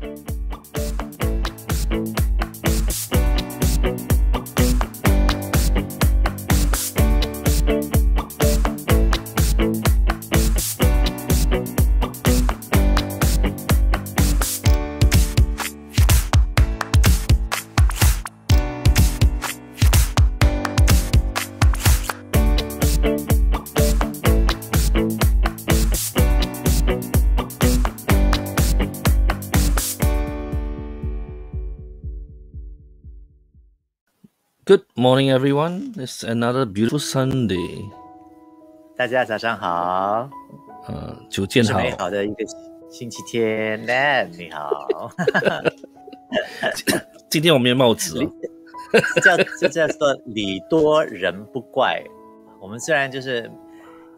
Good morning, everyone. It's another beautiful Sunday. 大家早上好，呃，久见好。美好的一个星期天。Ned 你好，今天我没有帽子哦。叫这叫做礼多人不怪。我们虽然就是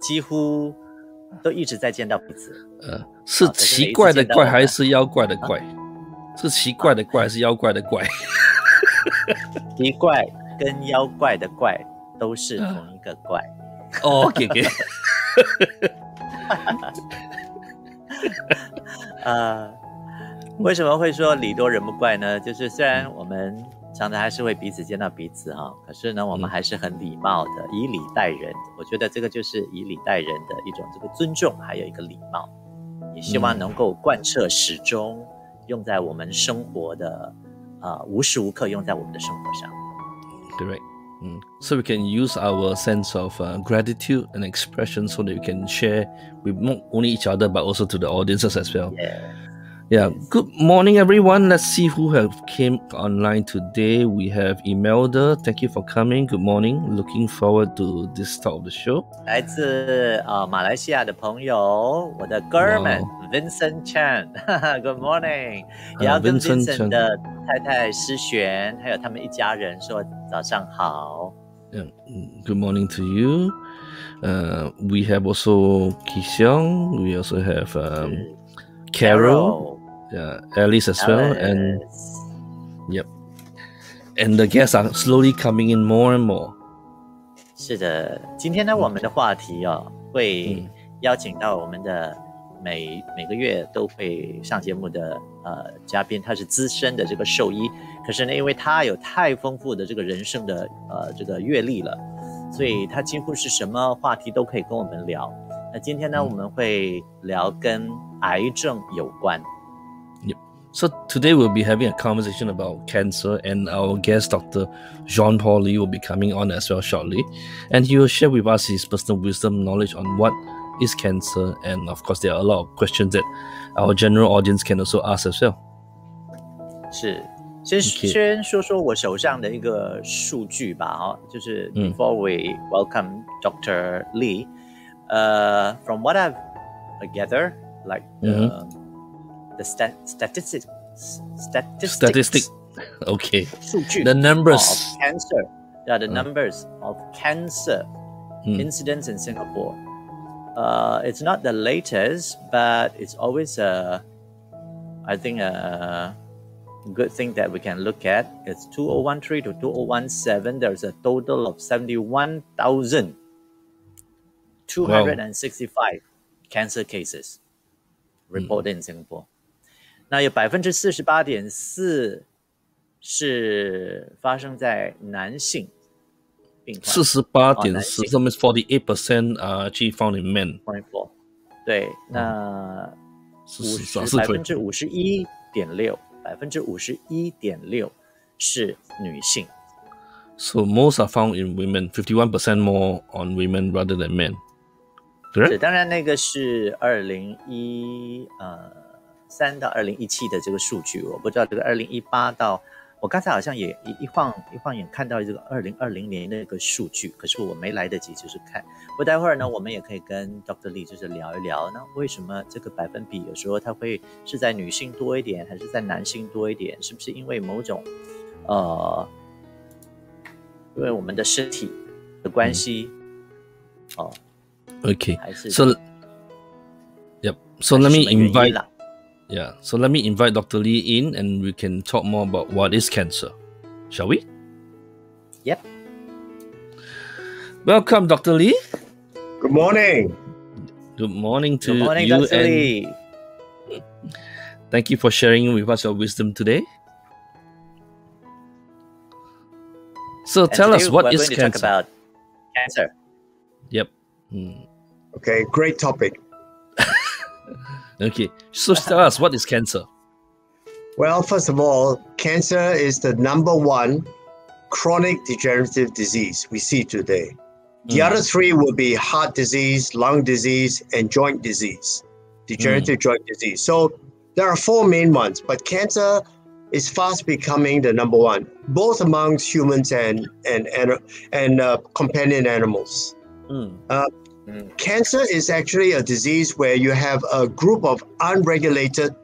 几乎都一直在见到彼此，呃，是奇怪的怪还是妖怪的怪？是奇怪的怪还是妖怪的怪？奇怪。跟妖怪的怪都是同一个怪。哦，给给。呃，为什么会说礼多人不怪呢？就是虽然我们常常还是会彼此见到彼此哈，可是呢，我们还是很礼貌的，以礼待人。我觉得这个就是以礼待人的一种这个尊重，还有一个礼貌，也希望能够贯彻始终，用在我们生活的啊，无时无刻用在我们的生活上。Correct. Mm. So we can use our sense of uh, gratitude and expression so that we can share with not only each other but also to the audiences as well. Yeah. Yeah. Good morning, everyone. Let's see who have came online today. We have Imelda. Thank you for coming. Good morning. Looking forward to this talk of the show. 来自呃马来西亚的朋友，我的哥们 Vincent Chan。Good morning。也要跟 Vincent 的太太诗璇，还有他们一家人说早上好。Yeah. Good morning to you. Uh, we have also Kishong. We also have um, Carol. Yeah, Alice as Alice. well, and yep, and the guests are slowly coming in more and more. 是的，今天呢，我们的话题哦，会邀请到我们的每每个月都会上节目的呃嘉宾，他是资深的这个兽医，可是呢，因为他有太丰富的这个人生的呃这个阅历了，所以他几乎是什么话题都可以跟我们聊。那今天呢，我们会聊跟癌症有关。So today we'll be having a conversation about cancer, and our guest Dr. Jean-Paul Ly will be coming on as well shortly, and he will share with us his personal wisdom, knowledge on what is cancer, and of course there are a lot of questions that our general audience can also ask as well. before we welcome Dr. Ly, uh, from what I've gathered, like the, mm -hmm the stat statistics statistics. Statistic okay. 数据 the numbers. Of cancer. Yeah the numbers of cancer mm. incidents in Singapore. Uh, it's not the latest but it's always a I think a good thing that we can look at. It's 2013 to 2017 there's a total of 71,265 wow. cancer cases reported mm. in Singapore 那有百分之四十八点四是发生在男性病患，四十八点四，上面 forty eight percent 啊，actually found in men。Twenty four，对，那五十百分之五十一点六，百分之五十一点六是女性。So most are found in women, fifty one percent more on women rather than men. 是，当然那个是二零一呃。三到二零一七的这个数据，我不知道这个二零一八到，我刚才好像也一一晃一晃眼看到这个二零二零年那个数据，可是我没来得及就是看。不待会儿呢，我们也可以跟 Dr. Lee 就是聊一聊，那为什么这个百分比有时候它会是在女性多一点，还是在男性多一点？是不是因为某种呃，因为我们的身体的关系？哦，OK，还是 So yep. So let me invite. Yeah, so let me invite Dr. Ly in and we can talk more about what is cancer. Shall we? Yep. Welcome, Dr. Ly. Good morning. Good morning to Good morning, you Dr. and Ly. Thank you for sharing with us your wisdom today. So And tell today us what we're is going to cancer? talk about cancer. Yep. Mm. Okay, great topic. Okay. So tell us what is cancer? Well, first of all, cancer is the number one chronic degenerative disease we see today. The Mm. other three will be heart disease, lung disease, and joint disease, degenerative joint disease. So there are four main ones, but cancer is fast becoming the number one, both amongst humans and and and, and uh, companion animals. Mm. Cancer is actually a disease where you have a group of unregulated,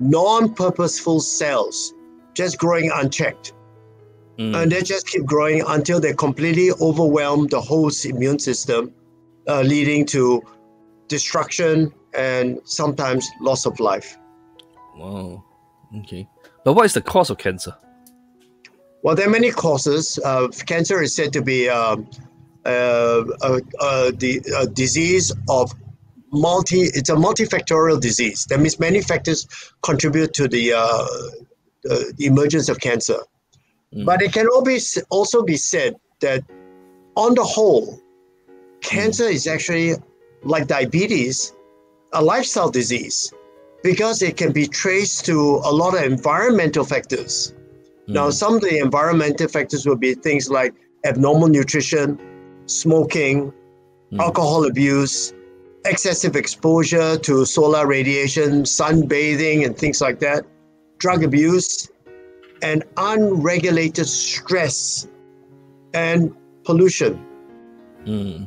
non-purposeful cells just growing unchecked. Mm. and they just keep growing until they completely overwhelm the host immune system, uh, leading to destruction and sometimes loss of life. Wow. Okay. But what is the cause of cancer? Well, there are many causes. Uh, cancer is said to be um, uh, a, a, disease of multi. It's a multifactorial disease. That means many factors contribute to the, uh, uh, the emergence of cancer. Mm. But it can al- be s- also be said that, on the whole, cancer is actually like diabetes, a lifestyle disease, because it can be traced to a lot of environmental factors. Now, Mm. some of the environmental factors will be things like abnormal nutrition, smoking, mm. alcohol abuse, excessive exposure to solar radiation, sunbathing, and things like that, drug abuse, and unregulated stress and pollution. Hmm. 嗯，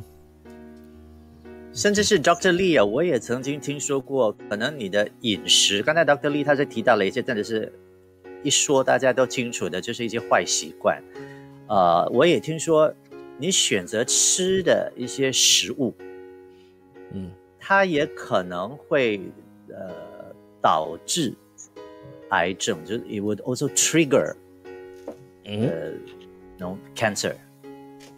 甚至是 Doctor Ly 啊，我也曾经听说过，可能你的饮食，刚才 Doctor Ly 他是提到了一些，真的是一说大家都清楚的，就是一些坏习惯。呃，我也听说你选择吃的一些食物，嗯它也可能会呃导致癌症，就是 it would also trigger 嗯呃 no cancer。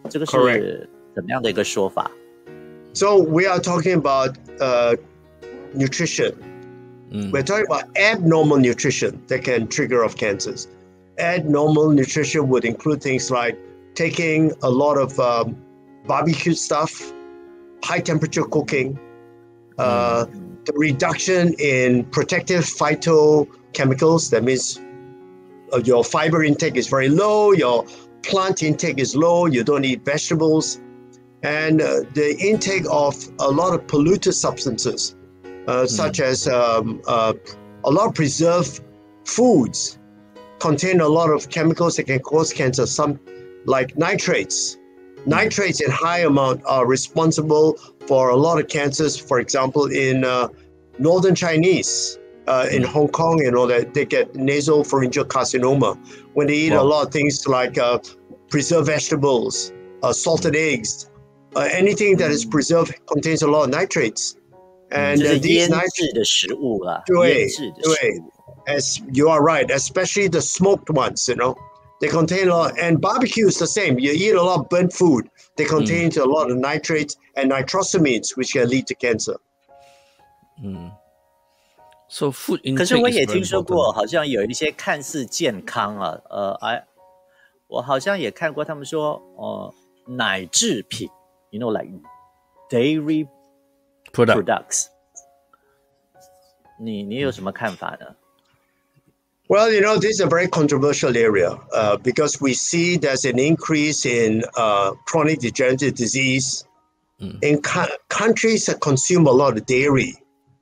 这个 Correct 是怎么样的一个说法？ So, we are talking about uh, nutrition. 嗯 We're talking about abnormal nutrition that can trigger off cancers. Abnormal nutrition would include things like taking a lot of um, barbecue stuff, high temperature cooking, uh, the reduction in protective phytochemicals. That means uh, your fiber intake is very low, your plant intake is low, you don't eat vegetables, and uh, the intake of a lot of polluted substances, uh, such as um, uh, a lot of preserved foods contain a lot of chemicals that can cause cancer. Some, like nitrates. Mm-hmm. Nitrates in high amount are responsible for a lot of cancers. For example, in uh, northern Chinese, uh, in mm-hmm. Hong Kong and all that, they get nasal pharyngeal carcinoma when they eat wow. a lot of things like uh, preserved vegetables, uh, salted mm-hmm. eggs, uh, anything that is preserved contains a lot of nitrates. And these nitrates, as you are right, especially the smoked ones, you know. they contain a lot. And barbecue is the same. You eat a lot of burnt food, they contain a lot of nitrates and nitrosamines, which can lead to cancer. 嗯。So food intake 可是我 is 也 very 听说过， important. 好像有一些看似健康啊，呃，哎，我好像也看过他们说，呃，奶制品，you know like dairy product. products，你你有什么看法呢？ Well, you know, this is a very controversial area uh, because we see there's an increase in uh, chronic degenerative disease Mm. in co- countries that consume a lot of dairy.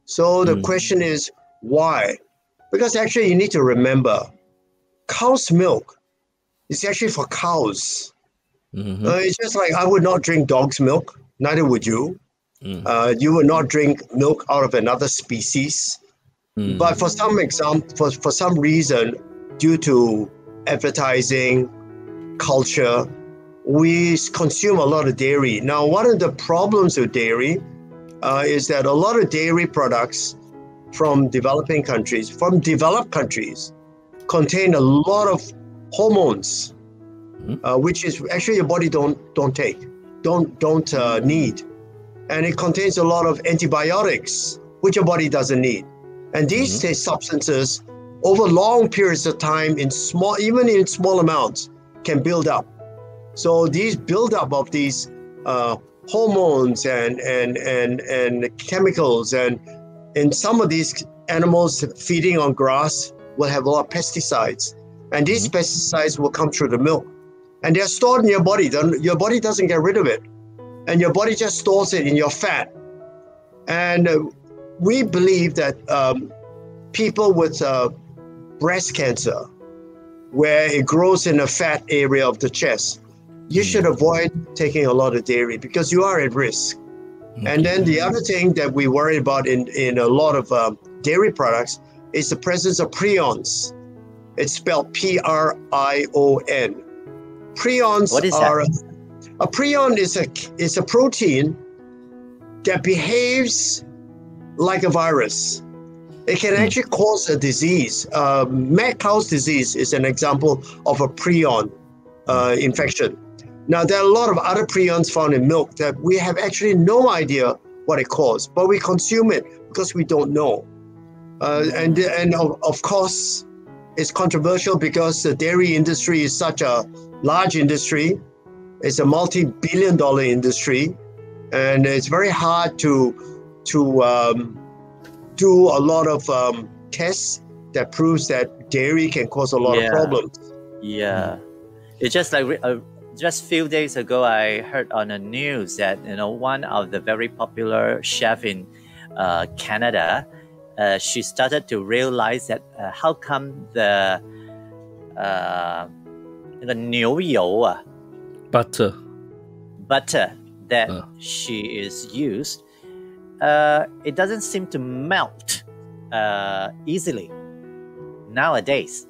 So the Mm. question is why? Because actually, you need to remember cow's milk is actually for cows. Mhm. Uh, it's just like I would not drink dog's milk, neither would you. Mm. Uh, you would not drink milk out of another species. Mm. But for some example, for, for some reason, due to advertising, culture, we consume a lot of dairy. Now, one of the problems with dairy uh, is that a lot of dairy products from developing countries, from developed countries, contain a lot of hormones, Mhm. uh, which is actually your body don't don't take, don't don't uh, need, and it contains a lot of antibiotics, which your body doesn't need. And these mm-hmm. substances, over long periods of time, in small, even in small amounts, can build up. So these buildup of these uh, hormones and and and and chemicals and in some of these animals feeding on grass will have a lot of pesticides, and these mm-hmm. pesticides will come through the milk, and they're stored in your body. Your body doesn't get rid of it, and your body just stores it in your fat. And uh, we believe that um, people with uh, breast cancer, where it grows in a fat area of the chest, you should hmm. avoid taking a lot of dairy because you are at risk. And then the other thing that we worry about in, in a lot of um, dairy products is the presence of prions. It's spelled P R I O N. Prions what is are that? A, a prion is a is a protein that behaves like a virus. It can hmm. actually cause a disease. Uh, mad cow's disease is an example of a prion uh, infection. Now, there are a lot of other prions found in milk that we have actually no idea what it caused, but we consume it because we don't know. Uh, and and of, of course, it's controversial because the dairy industry is such a large industry. It's a multi-billion dollar industry, and it's very hard to to um, do a lot of um, tests that proves that dairy can cause a lot yeah. of problems. Yeah, it's just like uh, just a few days ago, I heard on the news that you know one of the very popular chef in uh, Canada, uh, she started to realize that uh, how come the uh, the 牛油 uh, butter butter that uh. she is used, uh, it doesn't seem to melt uh, easily nowadays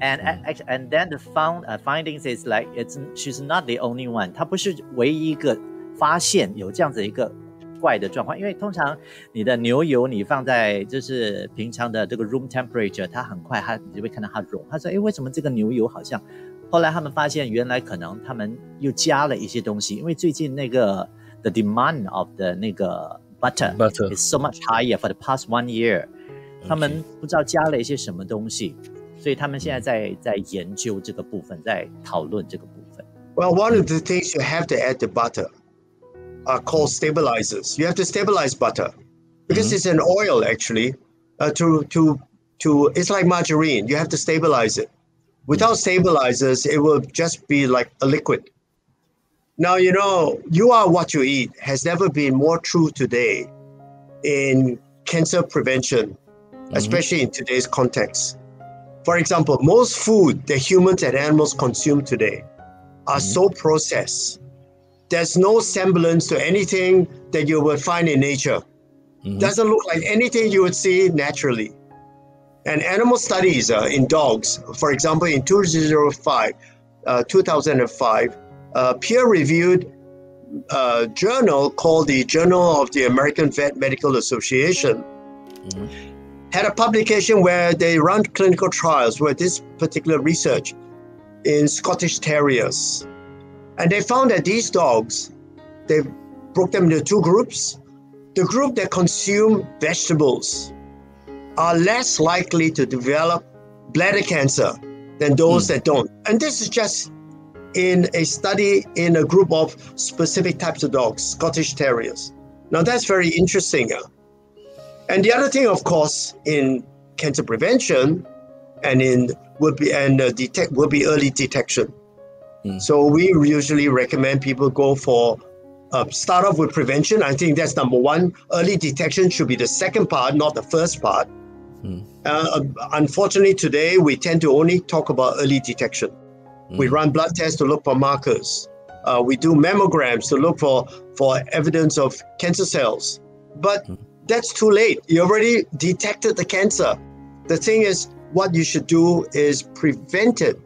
and mm. and then the found uh, findings is like it's she's not the only one，她不是唯一一个发现有这样子一个怪的状况。因为通常你的牛油你放在就是平常的这个 room temperature，它很快它你就会看到它融。他说：“哎，为什么这个牛油好像？”后来他们发现，原来可能他们又加了一些东西，因为最近那个 the demand of the 那个 butter butter is so much higher for the past one year，他们不知道加了一些什么东西。所以他们现在在在研究这个部分，在讨论这个部分。Well, one of the things you have to add the butter are called stabilizers. You have to stabilize butter because mm-hmm. it's an oil actually. Uh, to to to it's like margarine. You have to stabilize it. Without stabilizers, it will just be like a liquid. Now you know you are what you eat has never been more true today in cancer prevention, mm-hmm. especially in today's context. For example, most food that humans and animals consume today are mm-hmm. so processed. There's no semblance to anything that you would find in nature. Mm-hmm. Doesn't look like anything you would see naturally. And animal studies uh, in dogs, for example, in 2005, uh, 2005, a peer-reviewed uh, journal called the Journal of the American Vet Medical Association mm-hmm had a publication where they run clinical trials with this particular research in Scottish Terriers. And they found that these dogs, they broke them into two groups. The group that consume vegetables are less likely to develop bladder cancer than those mm. that don't. And this is just in a study in a group of specific types of dogs, Scottish Terriers. Now that's very interesting. And the other thing, of course, in cancer prevention and in would be and uh, detect would be early detection. Mm. So we usually recommend people go for uh, start off with prevention. I think that's number one. Early detection should be the second part, not the first part. Mm. Uh, unfortunately, today we tend to only talk about early detection. Mm. We run blood tests to look for markers. Uh, we do mammograms to look for for evidence of cancer cells. But mm that's too late. You already detected the cancer. The thing is, what you should do is prevent it.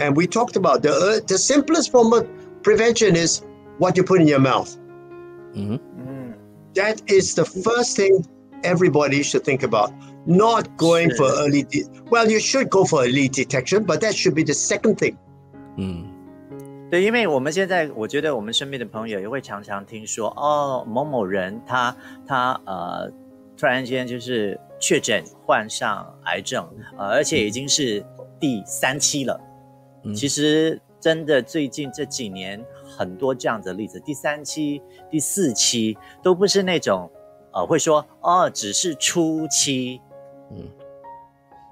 And we talked about the uh, the simplest form of prevention is what you put in your mouth. Mm-hmm. Mm. That is the first thing everybody should think about. Not going sure. for early. De- well, you should go for early detection, but that should be the second thing. 嗯。对，因为我们现在，我觉得我们身边的朋友也会常常听说，哦，某某人他他呃突然间就是确诊患上癌症，呃，而且已经是第三期了。嗯其实真的最近这几年很多这样的例子，第三期、第四期都不是那种呃会说哦只是初期，嗯，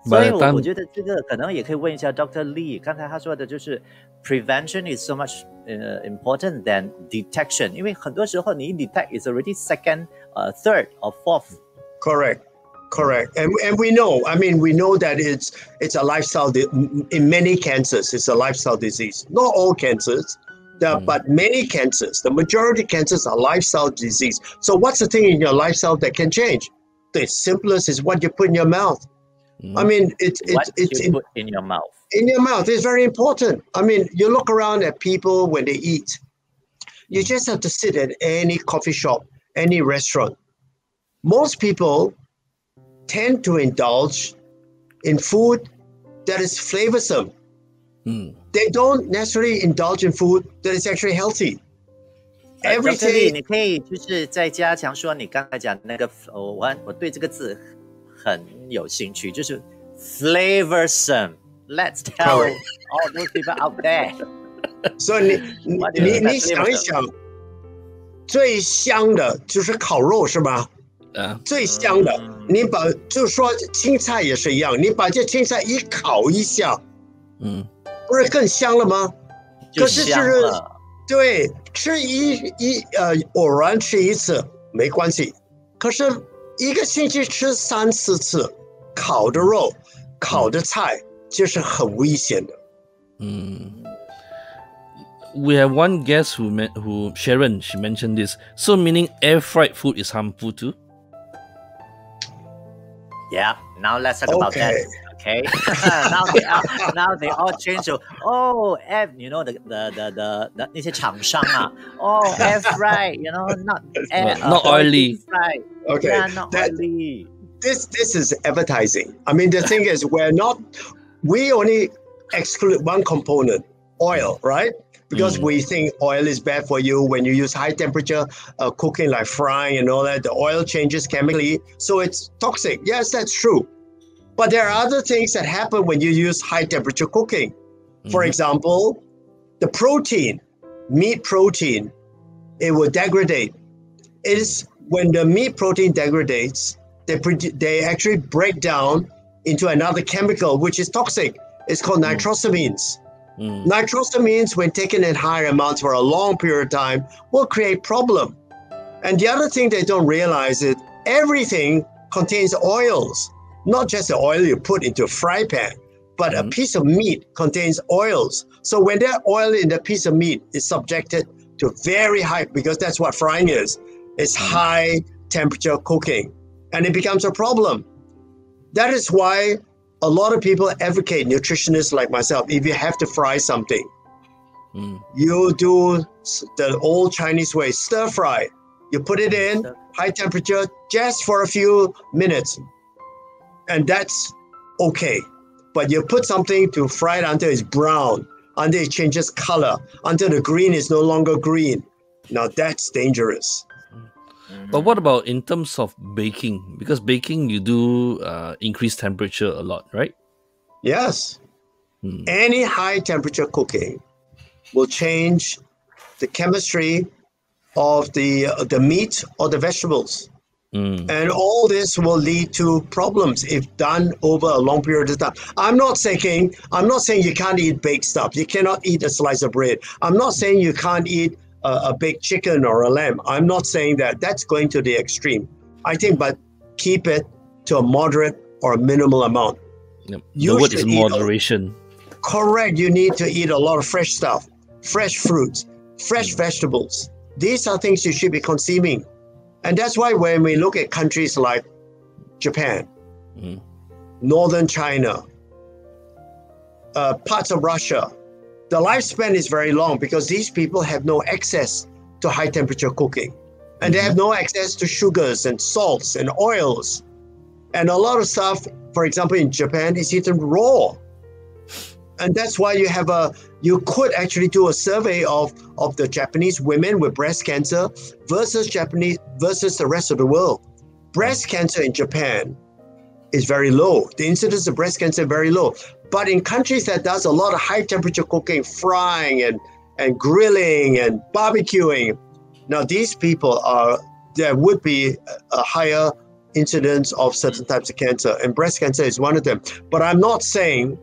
所以我我觉得这个可能也可以问一下 Dr. Ly，刚才他说的就是 prevention is so much 呃 important than detection，因为很多时候你 detect is already second、uh, third or fourth。Correct. Correct, and and we know. I mean, we know that it's it's a lifestyle. In many cancers, it's a lifestyle disease. Not all cancers, mm. but many cancers. The majority of cancers are lifestyle disease. So, what's the thing in your lifestyle that can change? The simplest is what you put in your mouth. Mm. I mean, it's What it's it's you in, put in your mouth？ in your mouth is very important. I mean, you look around at people when they eat. You just have to sit at any coffee shop, any restaurant. Most people tend to indulge in food that is flavorsome. Mm. They don't necessarily indulge in food that is actually healthy. 呃 Dr. Lee， Everything 你可以就是再加强说你刚才讲的那个，呃我我对这个字 很有兴趣，就是 flavorsome。Let's tell all those people out there。所以你 you 你你想一想，最香的就是烤肉是吧？Uh, 最香的，嗯你把就说青菜也是一样，你把这青菜一烤一下，mm. 不是更香了吗？就可是香就是了。对，吃一一呃偶然吃一次没关系，可是一个星期吃三四次，烤的肉、烤的菜就是很危险的。 Mm. We have one guest who met, who Sharon she mentioned this. So meaning air fried food is harmful too. Yeah, now let's talk about that. Okay. Okay. now they are, now they all change to oh, F, you know the the the the, the 那些厂商啊 oh, air fry, you know, not air, Not- not uh, oily. deep fry. Okay, Yeah, not that oily. this this is advertising. I mean, the thing is, we're not. We only exclude one component, oil, right? Because Mm. we think oil is bad for you when you use high temperature uh, cooking, like frying and all that. The oil changes chemically, so it's toxic. Yes, that's true. But there are other things that happen when you use high temperature cooking. For Mhm. example, the protein, meat protein, it will degrade. It is when the meat protein degrades, they produ- they actually break down into another chemical which is toxic. It's called Mm. nitrosamines. Mm. Nitrosamines, when taken in higher amounts for a long period of time, will create problem. And the other thing they don't realize is everything contains oils, not just the oil you put into a fry pan, but a Mhm. piece of meat contains oils. So when that oil in the piece of meat is subjected to very high, because that's what frying is, it's Mhm. high temperature cooking, and it becomes a problem. That is why a lot of people advocate nutritionists like myself. If you have to fry something, Mm. you do the old Chinese way, stir fry. You put it in high temperature just for a few minutes, and that's okay. But you put something to fry it until it's brown, until it changes color, until the green is no longer green. Now that's dangerous. But what about in terms of baking? Because baking you do uh, increase temperature a lot, right? Yes. Mm. Any high temperature cooking will change the chemistry of the uh, the meat or the vegetables. Mm. And all this will lead to problems if done over a long period of time. I'm not saying I'm not saying you can't eat baked stuff. You cannot eat a slice of bread. I'm not saying you can't eat a, a baked chicken or a lamb. I'm not saying that. That's going to the extreme. I think, but keep it to a moderate or a minimal amount. Yep. You The word is should eat a- moderation. Correct. You need to eat a lot of fresh stuff, fresh fruits, fresh vegetables. These are things you should be consuming. And that's why when we look at countries like Japan, Mm. northern China, uh, parts of Russia, the lifespan is very long because these people have no access to high temperature cooking. And they have no access to sugars and salts and oils. And a lot of stuff, for example, in Japan, is eaten raw. And that's why you have a you could actually do a survey of, of the Japanese women with breast cancer versus Japanese versus the rest of the world. Breast cancer in Japan is very low. The incidence of breast cancer very low. But in countries that does a lot of high temperature cooking, frying and, and grilling and barbecuing, now these people are there would be a higher incidence of certain types of cancer, and breast cancer is one of them. But I'm not saying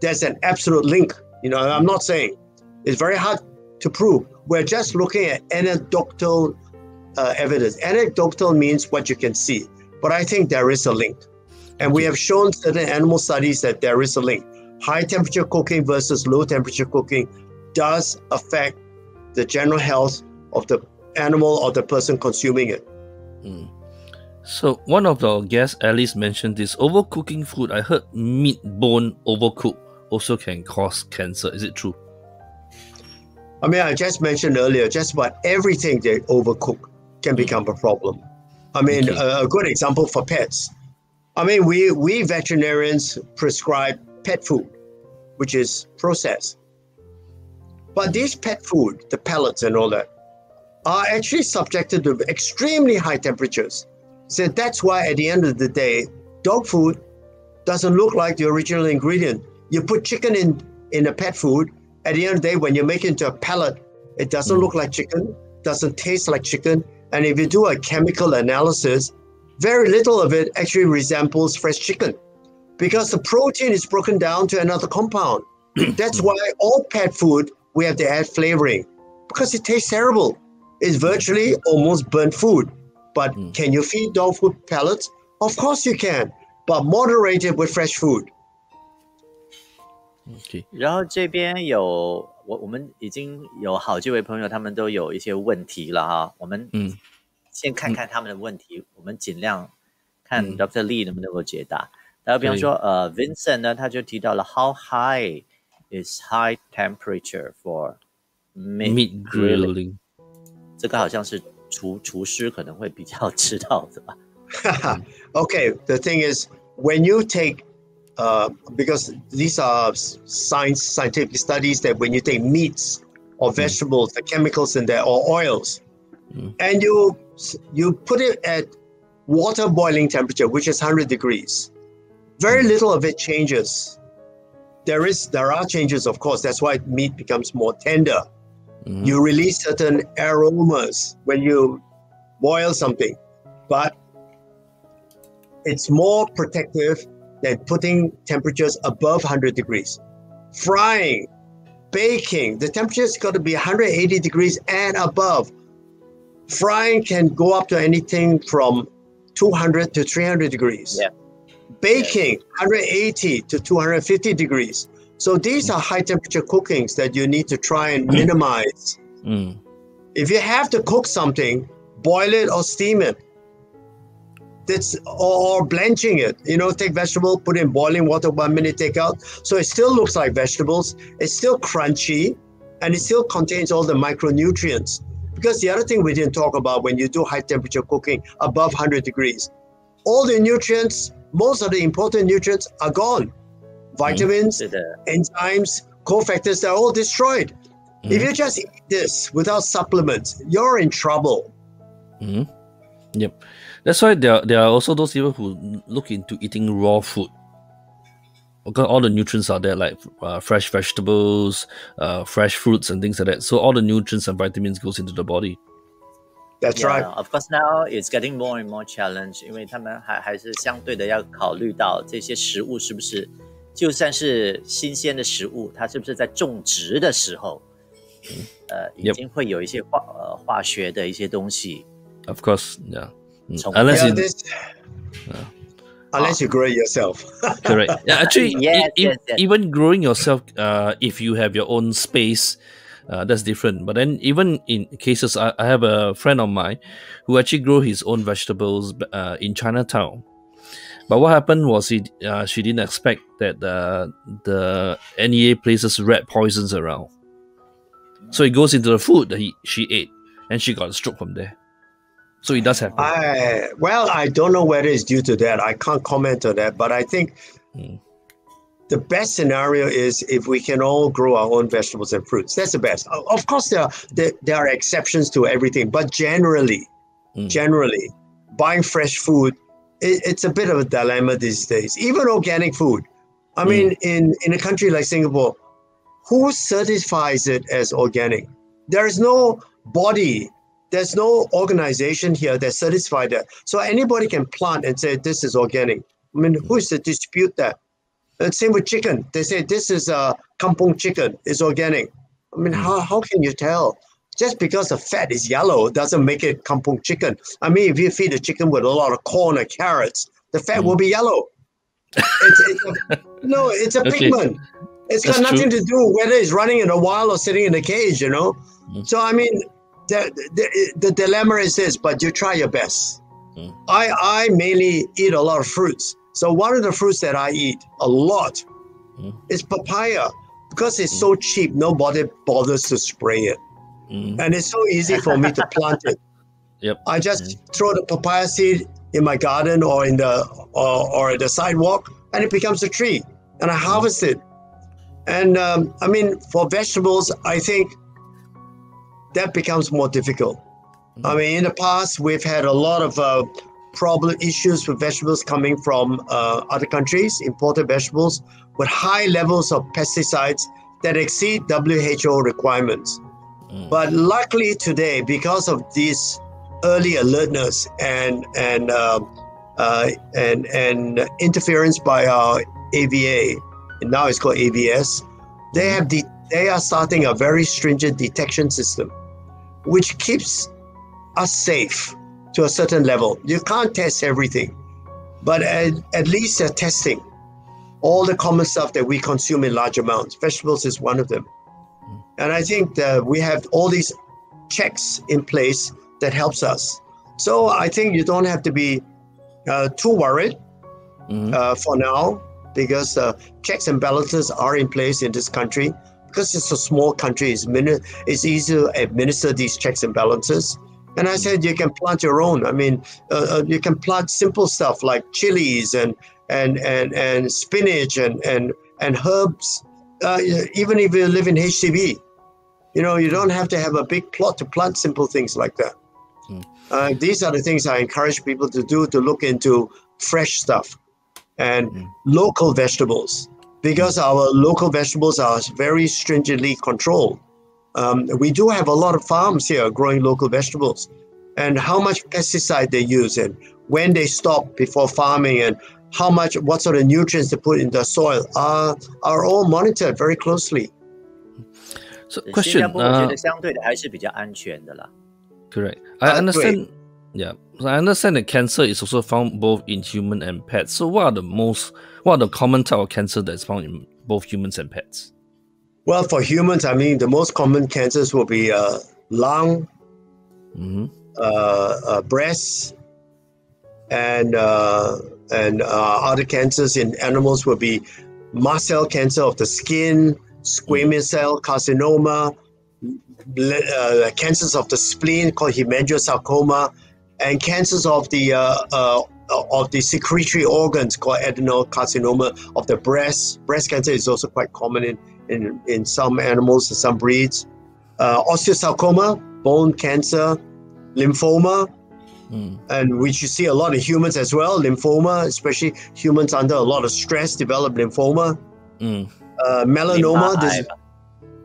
there's an absolute link. You know, I'm not saying it's very hard to prove. We're just looking at anecdotal uh, evidence. Anecdotal means what you can see, but I think there is a link. And we have shown certain animal studies that there is a link. High temperature cooking versus low temperature cooking does affect the general health of the animal or the person consuming it. Mm. So one of our guests, Alice, mentioned this overcooking food. I heard meat bone overcooked also can cause cancer. Is it true? I mean, I just mentioned earlier, just about everything they overcook can mm. become a problem. I mean, okay. a, a good example for pets. I mean, we, we veterinarians prescribe pet food, which is processed. But these pet food, the pellets and all that, are actually subjected to extremely high temperatures. So that's why at the end of the day, dog food doesn't look like the original ingredient. You put chicken in, in a pet food, at the end of the day, when you make it into a pellet, it doesn't mm. look like chicken, doesn't taste like chicken. And if you do a chemical analysis, very little of it actually resembles fresh chicken because the protein is broken down to another compound. Hmm. That's why all pet food we have to add flavoring because it tastes terrible. It's hmm. virtually almost burnt food. But hmm. can you feed dog food pellets? Of course you can, but moderate it with fresh food. Okay. 然后这边有我我们已经有好几位朋友，他们都有一些问题了哈。我们嗯先看看他们的问题，我们尽量看 Dr. Lee 能不能够解答。然后比方说，呃，Vincent 呢，他就提到了 How high is high temperature for meat grilling？这个好像是厨厨师可能会比较知道的吧。okay, the thing is, when you take, uh, because these are science scientific studies that when you take meats or mm. vegetables, the chemicals in there or oils, mm. and you you put it at water boiling temperature, which is 100 degrees, very mm. little of it changes. There is there are changes, of course. That's why meat becomes more tender. Mm-hmm. You release certain aromas when you boil something, but it's more protective than putting temperatures above 100 degrees. Frying, baking, the temperature's got to be 180 degrees and above. Frying can go up to anything from 200 to 300 degrees. Yeah. Baking, 180 to 250 degrees. So these are high temperature cookings that you need to try and minimize. Mm. If you have to cook something, boil it or steam it. That's or blanching it. You know, take vegetable, put in boiling water, one minute, take out. So it still looks like vegetables. It's still crunchy, and it still contains all the micronutrients. Because the other thing we didn't talk about when you do high temperature cooking above 100 degrees, all the nutrients, most of the important nutrients are gone vitamins, mm. enzymes, cofactors, they're all destroyed. Mm. If you just eat this without supplements, you're in trouble. Mm. Yep. That's why there, there are also those people who look into eating raw food. Because all the nutrients are there, like uh, fresh vegetables, uh, fresh fruits, and things like that. So all the nutrients and vitamins goes into the body. That's yeah, right. Of course, now it's getting more and more challenge，因为他们还还是相对的要考虑到这些食物是不是就算是新鲜的食物，它是不是在种植的时候，呃，已经会有一些化呃化学的一些东西？Of course, yeah. Unless you, uh, unless you grow it yourself. Correct. Yeah, actually, yes, yes, yes. even growing yourself, uh, if you have your own space, uh, that's different. But then, even in cases, I, I have a friend of mine who actually grew his own vegetables uh, in Chinatown. But what happened was he, uh, she didn't expect that uh, the NEA places rat poisons around. So it goes into the food that he, she ate, and she got a stroke from there. So it does happen. I, well, I don't know whether it's due to that. I can't comment on that, but I think mm. the best scenario is if we can all grow our own vegetables and fruits. That's the best. Of course, there are, there, there are exceptions to everything, but generally, mm. generally, buying fresh food, it, it's a bit of a dilemma these days. Even organic food. I mean, mm. in, in a country like Singapore, who certifies it as organic? There is no body, there's no organization here that certifies that. So anybody can plant and say this is organic. I mean, who is to dispute that? And same with chicken. They say this is a kampong chicken, it's organic. I mean, how, how can you tell? Just because the fat is yellow doesn't make it kampong chicken. I mean, if you feed a chicken with a lot of corn or carrots, the fat mm. will be yellow. It's, it's a, no, it's a okay. pigment. It's That's got nothing true. to do whether it's running in a wild or sitting in a cage, you know? Mm. So, I mean, the, the, the dilemma is this, but you try your best. Mm. I, I mainly eat a lot of fruits. So one of the fruits that I eat a lot mm. is papaya because it's mm. so cheap. Nobody bothers to spray it, mm. and it's so easy for me to plant it. Yep. I just mm. throw the papaya seed in my garden or in the or, or the sidewalk, and it becomes a tree, and I mm. harvest it. And um, I mean, for vegetables, I think that becomes more difficult. I mm. mean, in the past, we've had a lot of uh, problem issues with vegetables coming from uh, other countries, imported vegetables with high levels of pesticides that exceed WHO requirements. Mm. But luckily today, because of this early alertness and and uh, uh, and and interference by our AVA, and now it's called AVS, they have de- they are starting a very stringent detection system, which keeps us safe to a certain level. You can't test everything, but at, at least they're testing all the common stuff that we consume in large amounts. Vegetables is one of them. And I think that we have all these checks in place that helps us. So I think you don't have to be uh, too worried mm-hmm. uh, for now because uh, checks and balances are in place in this country. Because it's a small country, it's, min- it's easy to administer these checks and balances. And I said, you can plant your own. I mean, uh, uh, you can plant simple stuff like chilies and and and and spinach and and and herbs. Uh, even if you live in HDB, you know, you don't have to have a big plot to plant simple things like that. Mm. Uh, these are the things I encourage people to do to look into fresh stuff and mm. local vegetables because our local vegetables are very stringently controlled. Um, we do have a lot of farms here growing local vegetables, and how much pesticide they use and when they stop before farming and how much, what sort of nutrients they put in the soil are are all monitored very closely. So question, uh, correct. I understand. Yeah, so I understand that cancer is also found both in human and pets. So what are the most, what are the common type of cancer that's found in both humans and pets? Well, for humans, I mean, the most common cancers will be uh, lung, mm-hmm. uh, uh, breast, and uh, and uh, other cancers in animals will be mast cell cancer of the skin, squamous cell carcinoma, uh, cancers of the spleen called hemangiosarcoma, and cancers of the of the secretory organs called adenocarcinoma of the breast. Breast cancer is also quite common in in, in some animals and some breeds. Uh, osteosarcoma, bone cancer, lymphoma, mm. and which you see a lot in humans as well. Lymphoma, especially humans under a lot of stress, develop lymphoma. Mm. Uh, melanoma, this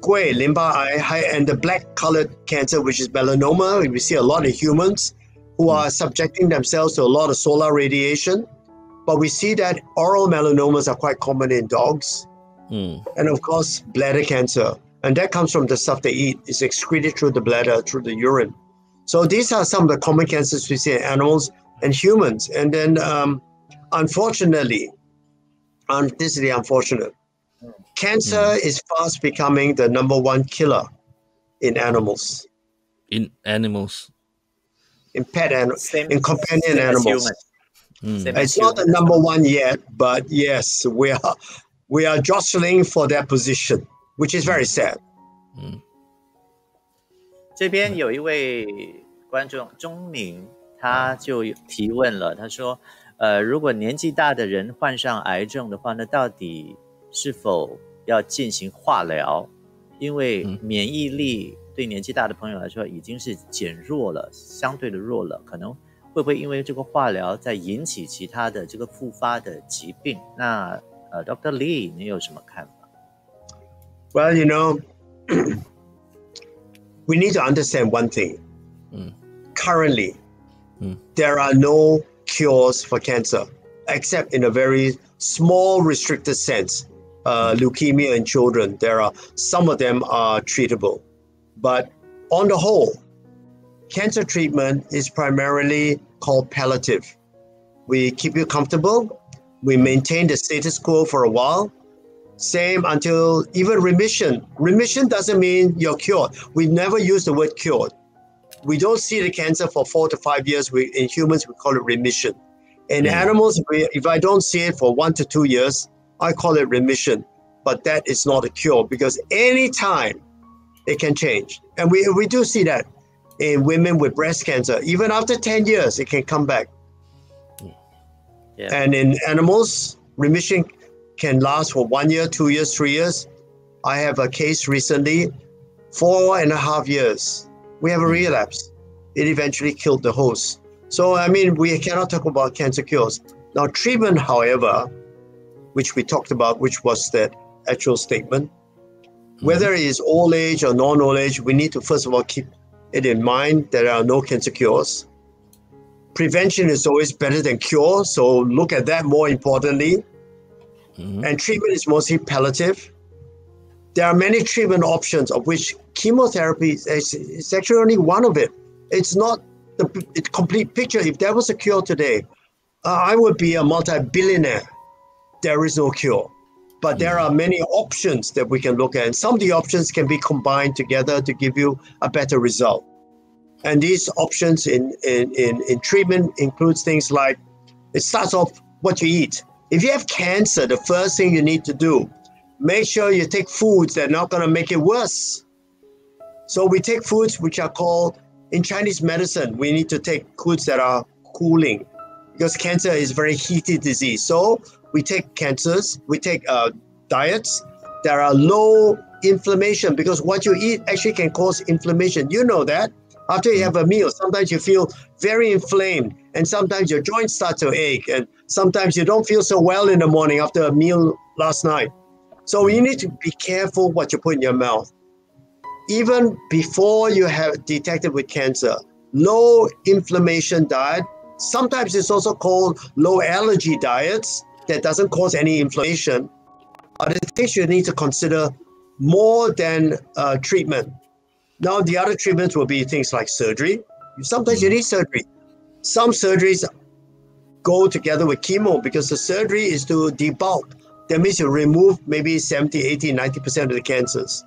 Gui, and the black colored cancer, which is melanoma, we see a lot in humans who mm. are subjecting themselves to a lot of solar radiation. But we see that oral melanomas are quite common in dogs. Mm. And of course, bladder cancer. And that comes from the stuff they eat. It's excreted through the bladder, through the urine. So these are some of the common cancers we see in animals and humans. And then, um, unfortunately, and this is the unfortunate, cancer mm. is fast becoming the number one killer in animals. In animals? In pet animals, in companion animals. Mm. It's not the number one yet, but yes, we are we are jostling for that position, which is very sad. 嗯，这边有一位观众钟明，他就提问了，他说：“呃，如果年纪大的人患上癌症的话，那到底是否要进行化疗？因为免疫力 对年纪大的朋友来说已经是减弱了，相对的弱了，可能会不会因为这个化疗在引起其他的这个复发的疾病？那呃，Dr. Ly，你有什么看法？Well, you know, we need to understand one thing. Mm. Currently, mm. there are no cures for cancer, except in a very small, restricted sense. Uh, mm. leukemia in children, there are some of them are treatable but on the whole, cancer treatment is primarily called palliative. We keep you comfortable, we maintain the status quo for a while, same until even remission. Remission doesn't mean you're cured. We never use the word cured. We don't see the cancer for four to five years. We, in humans, we call it remission. In mm. animals, if, we, if I don't see it for one to two years, I call it remission. But that is not a cure because anytime it can change. And we, we do see that in women with breast cancer. Even after 10 years, it can come back. Yeah. And in animals, remission can last for one year, two years, three years. I have a case recently, four and a half years. We have a hmm. relapse. It eventually killed the host. So, I mean, we cannot talk about cancer cures. Now, treatment, however, which we talked about, which was that actual statement. Whether it is old age or non old age, we need to first of all keep it in mind there are no cancer cures. Prevention is always better than cure, so look at that more importantly. Mm-hmm. And treatment is mostly palliative. There are many treatment options, of which chemotherapy is, is actually only one of it. It's not the complete picture. If there was a cure today, uh, I would be a multi billionaire. There is no cure. But there are many options that we can look at. And some of the options can be combined together to give you a better result. And these options in, in, in, in treatment includes things like it starts off what you eat. If you have cancer, the first thing you need to do, make sure you take foods that are not going to make it worse. So we take foods which are called in Chinese medicine, we need to take foods that are cooling because cancer is very heated disease. So we take cancers, we take uh, diets that are low inflammation because what you eat actually can cause inflammation. You know that. After you have a meal, sometimes you feel very inflamed, and sometimes your joints start to ache, and sometimes you don't feel so well in the morning after a meal last night. So you need to be careful what you put in your mouth. Even before you have detected with cancer, low inflammation diet, sometimes it's also called low allergy diets that doesn't cause any inflammation are the things you need to consider more than uh, treatment. Now, the other treatments will be things like surgery. Sometimes you need surgery. Some surgeries go together with chemo because the surgery is to debulk. That means you remove maybe 70, 80, 90% of the cancers,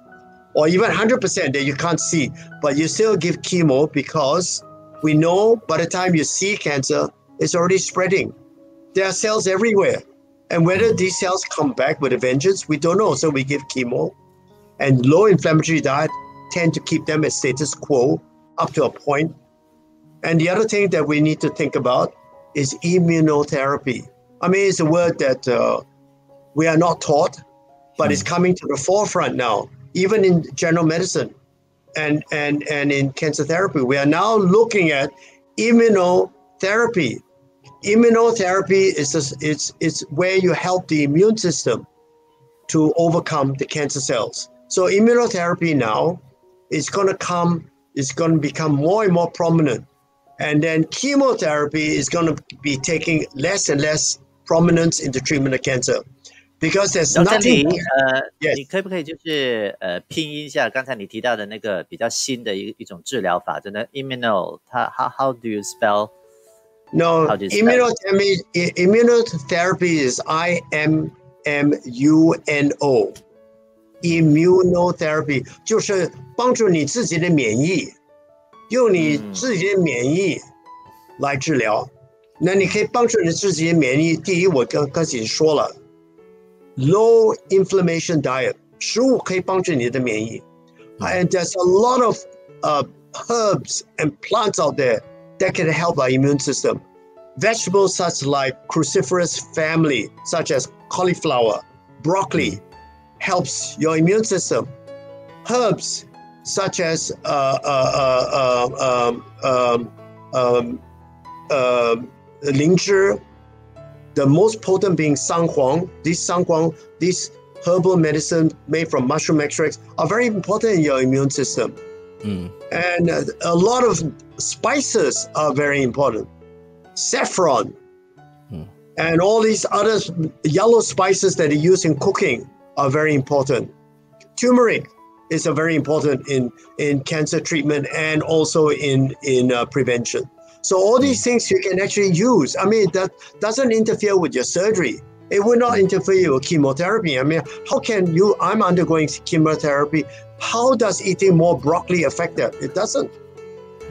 or even 100% that you can't see, but you still give chemo because we know by the time you see cancer, it's already spreading. There are cells everywhere. And whether these cells come back with a vengeance, we don't know. So we give chemo. And low inflammatory diet tend to keep them at status quo up to a point. And the other thing that we need to think about is immunotherapy. I mean, it's a word that uh, we are not taught, but it's coming to the forefront now, even in general medicine and, and, and in cancer therapy. We are now looking at immunotherapy immunotherapy is just, it's it's where you help the immune system to overcome the cancer cells. So immunotherapy now is going to come is going to become more and more prominent, and then chemotherapy is going to be taking less and less prominence in the treatment of cancer. Because there's nothing. 呃，你可不可以就是呃拼音一下刚才你提到的那个比较新的一一种治疗法，真的 immuno，它 how how do you spell no, immunotherapy, immunotherapy is I M M U N O. Immunotherapy 就是帮助你自己的免疫，用你自己的免疫来治疗。那你可以帮助你自己的免疫。第一，我刚刚才说了，low inflammation diet，食物可以帮助你的免疫。And there's a lot of uh, herbs and plants out there that can help our immune system. Vegetables such like cruciferous family, such as cauliflower, broccoli, helps your immune system. Herbs such as uh, uh, uh, um, um, um, um uh, the most potent being sanghuang. This sanghuang, this herbal medicine made from mushroom extracts are very important in your immune system. And a lot of spices are very important. Saffron mm. and all these other yellow spices that are used in cooking are very important. Turmeric is a very important in, in cancer treatment and also in, in uh, prevention. So all these things you can actually use. I mean, that doesn't interfere with your surgery. It will not interfere with chemotherapy. I mean, how can you? I'm undergoing chemotherapy. How does eating more broccoli affect that? It doesn't.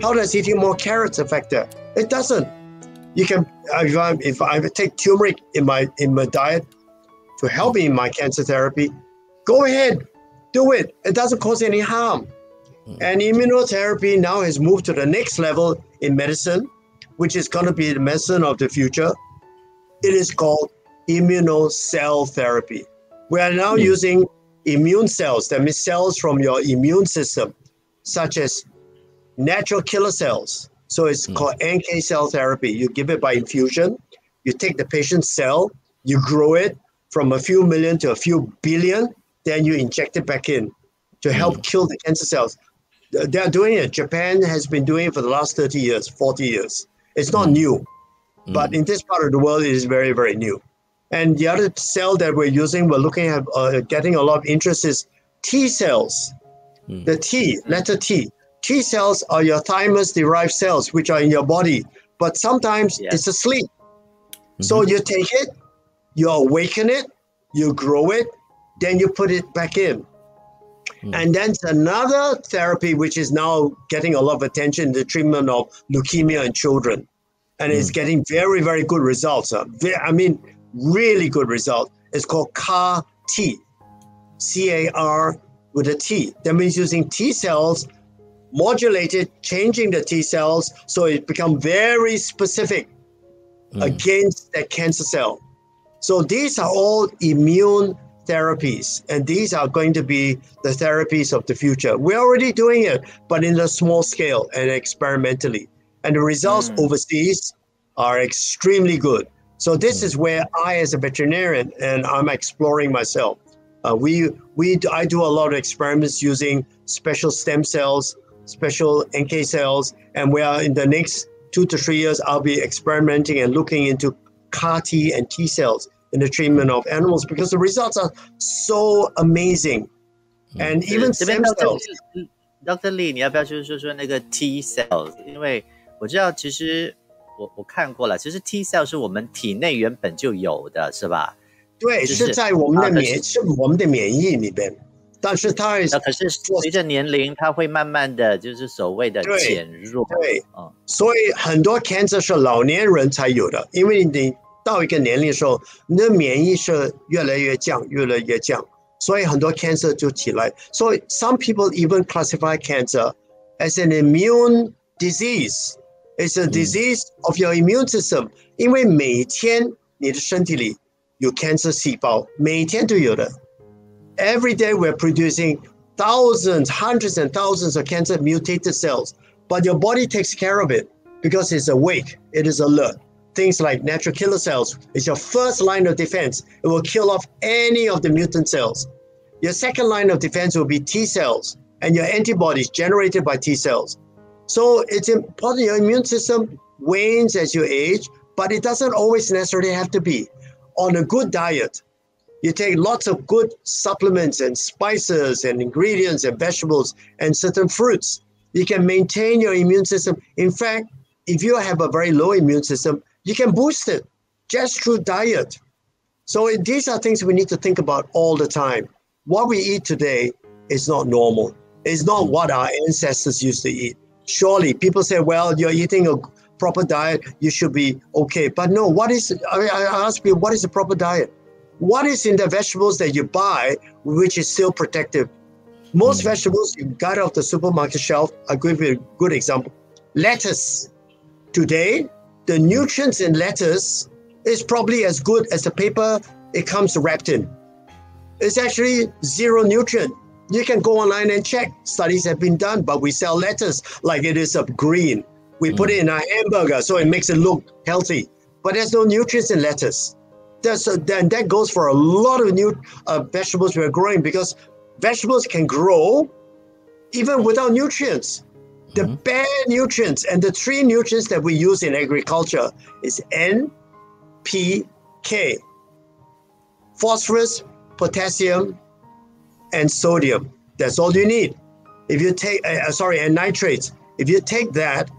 How does eating more carrots affect that? It doesn't. You can if I if I take turmeric in my in my diet to help me in my cancer therapy, go ahead, do it. It doesn't cause any harm. Hmm. And immunotherapy now has moved to the next level in medicine, which is going to be the medicine of the future. It is called immunocell therapy. We are now mm. using immune cells, that means cells from your immune system, such as natural killer cells. So it's mm. called NK cell therapy. You give it by infusion. You take the patient's cell, you grow it from a few million to a few billion, then you inject it back in to help mm. kill the cancer cells. They are doing it. Japan has been doing it for the last 30 years, 40 years. It's not mm. new, but mm. in this part of the world, it is very, very new. And the other cell that we're using, we're looking at uh, getting a lot of interest is T cells. Mm. The T, letter T. T cells are your thymus derived cells, which are in your body, but sometimes yes. it's asleep. Mm-hmm. So you take it, you awaken it, you grow it, then you put it back in. Mm. And then another therapy which is now getting a lot of attention, the treatment of leukemia in children. And mm. it's hmm. getting very, very good results. Uh, I mean, really good result. It's called CAR T, C A R with a T. That means using T cells, modulated, changing the T cells so it become very specific mm. against that cancer cell. So these are all immune therapies, and these are going to be the therapies of the future. We're already doing it, but in a small scale and experimentally. And the results mm. overseas are extremely good. So this is where I, as a veterinarian, and I'm exploring myself. Uh, we we I do a lot of experiments using special stem cells, special NK cells, and we are in the next two to three years. I'll be experimenting and looking into CAR T and T cells in the treatment of animals because the results are so amazing, mm. and even stem cells. Dr. Ly，你要不要就是说说那个 T cells？因为我知道其实我我看过了，其实 T cell 是我们体内原本就有的，是吧？对，是在我们的免是我们的免疫里边，但是它可是随着年龄，它会慢慢的就是所谓的减弱。对，嗯，所以很多 cancer 是老年人才有的，因为你到一个年龄的时候，你的免疫是越来越降，越来越降，所以很多 cancer 就起来。所以 some people even classify cancer as an immune disease。It's a disease of your immune system，因为每天你的身体里有 cancer 细胞，每天都有的。Every day we're producing thousands, hundreds and thousands of cancer mutated cells, but your body takes care of it because it's awake, it is alert. Things like natural killer cells is your first line of defense. It will kill off any of the mutant cells. Your second line of defense will be T cells and your antibodies generated by T cells. So it's important your immune system wanes as you age, but it doesn't always necessarily have to be. On a good diet, you take lots of good supplements and spices and ingredients and vegetables and certain fruits. You can maintain your immune system. In fact, if you have a very low immune system, you can boost it just through diet. So these are things we need to think about all the time. What we eat today is not normal. It's not what our ancestors used to eat surely people say, well, you're eating a proper diet, you should be okay. But no, what is, I, mean, I ask you, what is a proper diet? What is in the vegetables that you buy which is still protective? Most mm. vegetables you got off the supermarket shelf, I'll give you a good example. Lettuce. Today, the nutrients in lettuce is probably as good as the paper it comes wrapped in. It's actually zero nutrient. You can go online and check. Studies have been done, but we sell lettuce like it is a green. We put it in our hamburger so it makes it look healthy. But there's no nutrients in lettuce. There's a, then that goes for a lot of new uh, vegetables we're growing because vegetables can grow even without nutrients. The Mhm. bare nutrients and the three nutrients that we use in agriculture is N, P, K. Phosphorus, potassium, and sodium. That's all you need. If you take, uh, uh, sorry, and nitrates. If you take that,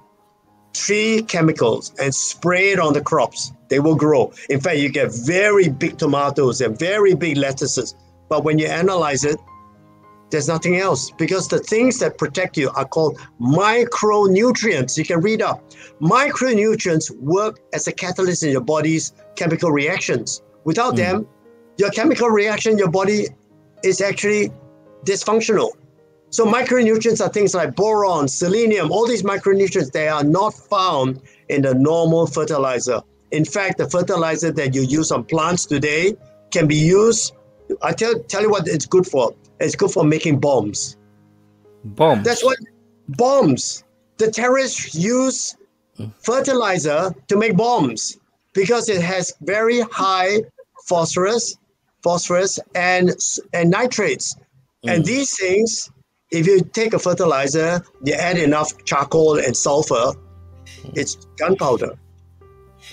three chemicals, and spray it on the crops, they will grow. In fact, you get very big tomatoes and very big lettuces. But when you analyze it, there's nothing else because the things that protect you are called micronutrients. You can read up. Micronutrients work as a catalyst in your body's chemical reactions. Without Mm. them, your chemical reaction, your body is actually dysfunctional. So micronutrients are things like boron, selenium, all these micronutrients, they are not found in the normal fertilizer. In fact, the fertilizer that you use on plants today can be used. I tell, tell you what it's good for. It's good for making bombs. Bomb. That's what bombs. The terrorists use fertilizer to make bombs because it has very high phosphorus, phosphorus and and nitrates. And Mm. these things, if you take a fertilizer, you add enough charcoal and sulfur, it's gunpowder.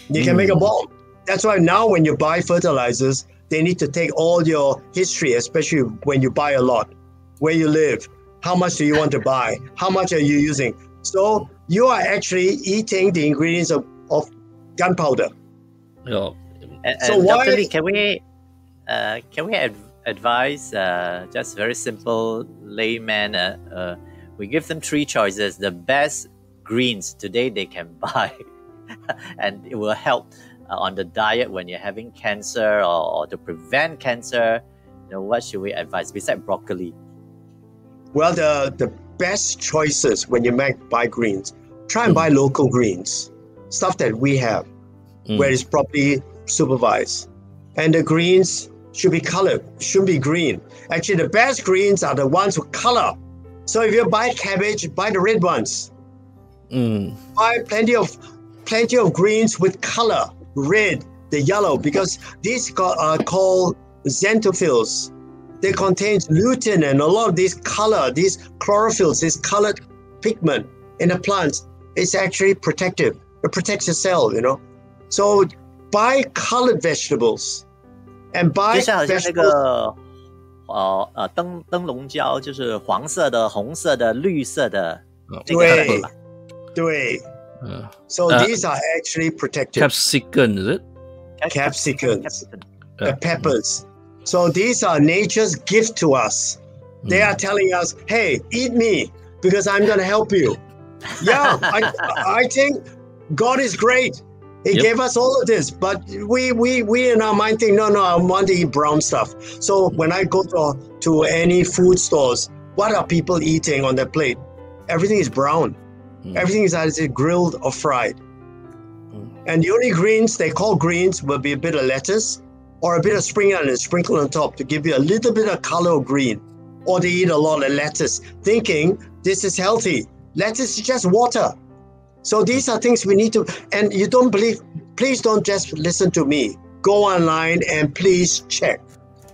You can make a Mm. bomb. That's why now when you buy fertilizers, they need to take all your history, especially when you buy a lot, where you live, how much do you want to buy, how much are you using. So you are actually eating the ingredients of, of gunpowder. Yeah. And, So and why- Dr. Ly, can we uh, can we ad- advise uh, just very simple layman? Uh, uh, we give them three choices: the best greens today they can buy, and it will help uh, on the diet when you're having cancer or, or to prevent cancer. You know, what should we advise besides broccoli? Well, the, the best choices when you make buy greens, try and Mm. buy local greens, stuff that we have, Mm. where it's properly supervised. And the greens should be colored, shouldn't be green. Actually, the best greens are the ones with color. So if you buy cabbage, buy the red ones. Mm. Buy plenty of plenty of greens with color, red, the yellow, because these are called xanthophylls. They contain lutein and a lot of these color, these chlorophylls, this colored pigment in the plants. It's actually protective. It protects the cell, you know. So buy colored vegetables and 就 buy 像好像那 vegetables. 个呃呃灯灯笼椒，就是黄色的、红色的、绿色的哦这个对可以吧？对 Uh, So Uh, these are actually protective. capsicum, is it? Capsicums. capsicum. the Yeah. peppers. So these are nature's gift to us. They Mm. are telling us, "Hey, eat me because I'm going to help you." Yeah, I, I think God is great. He Yep. gave us all of this, but we we we in our mind think, no, no, I want to eat brown stuff. So when I go to to any food stores, what are people eating on their plate? Everything is brown. Mm. Everything is either grilled or fried. Mm. And the only greens they call greens will be a bit of lettuce or a bit of spring onion sprinkled on top to give you a little bit of color of green. Or they eat a lot of lettuce, thinking this is healthy. Lettuce is just water. So these are things we need to, and you don't believe, please don't just listen to me. Go online and please check.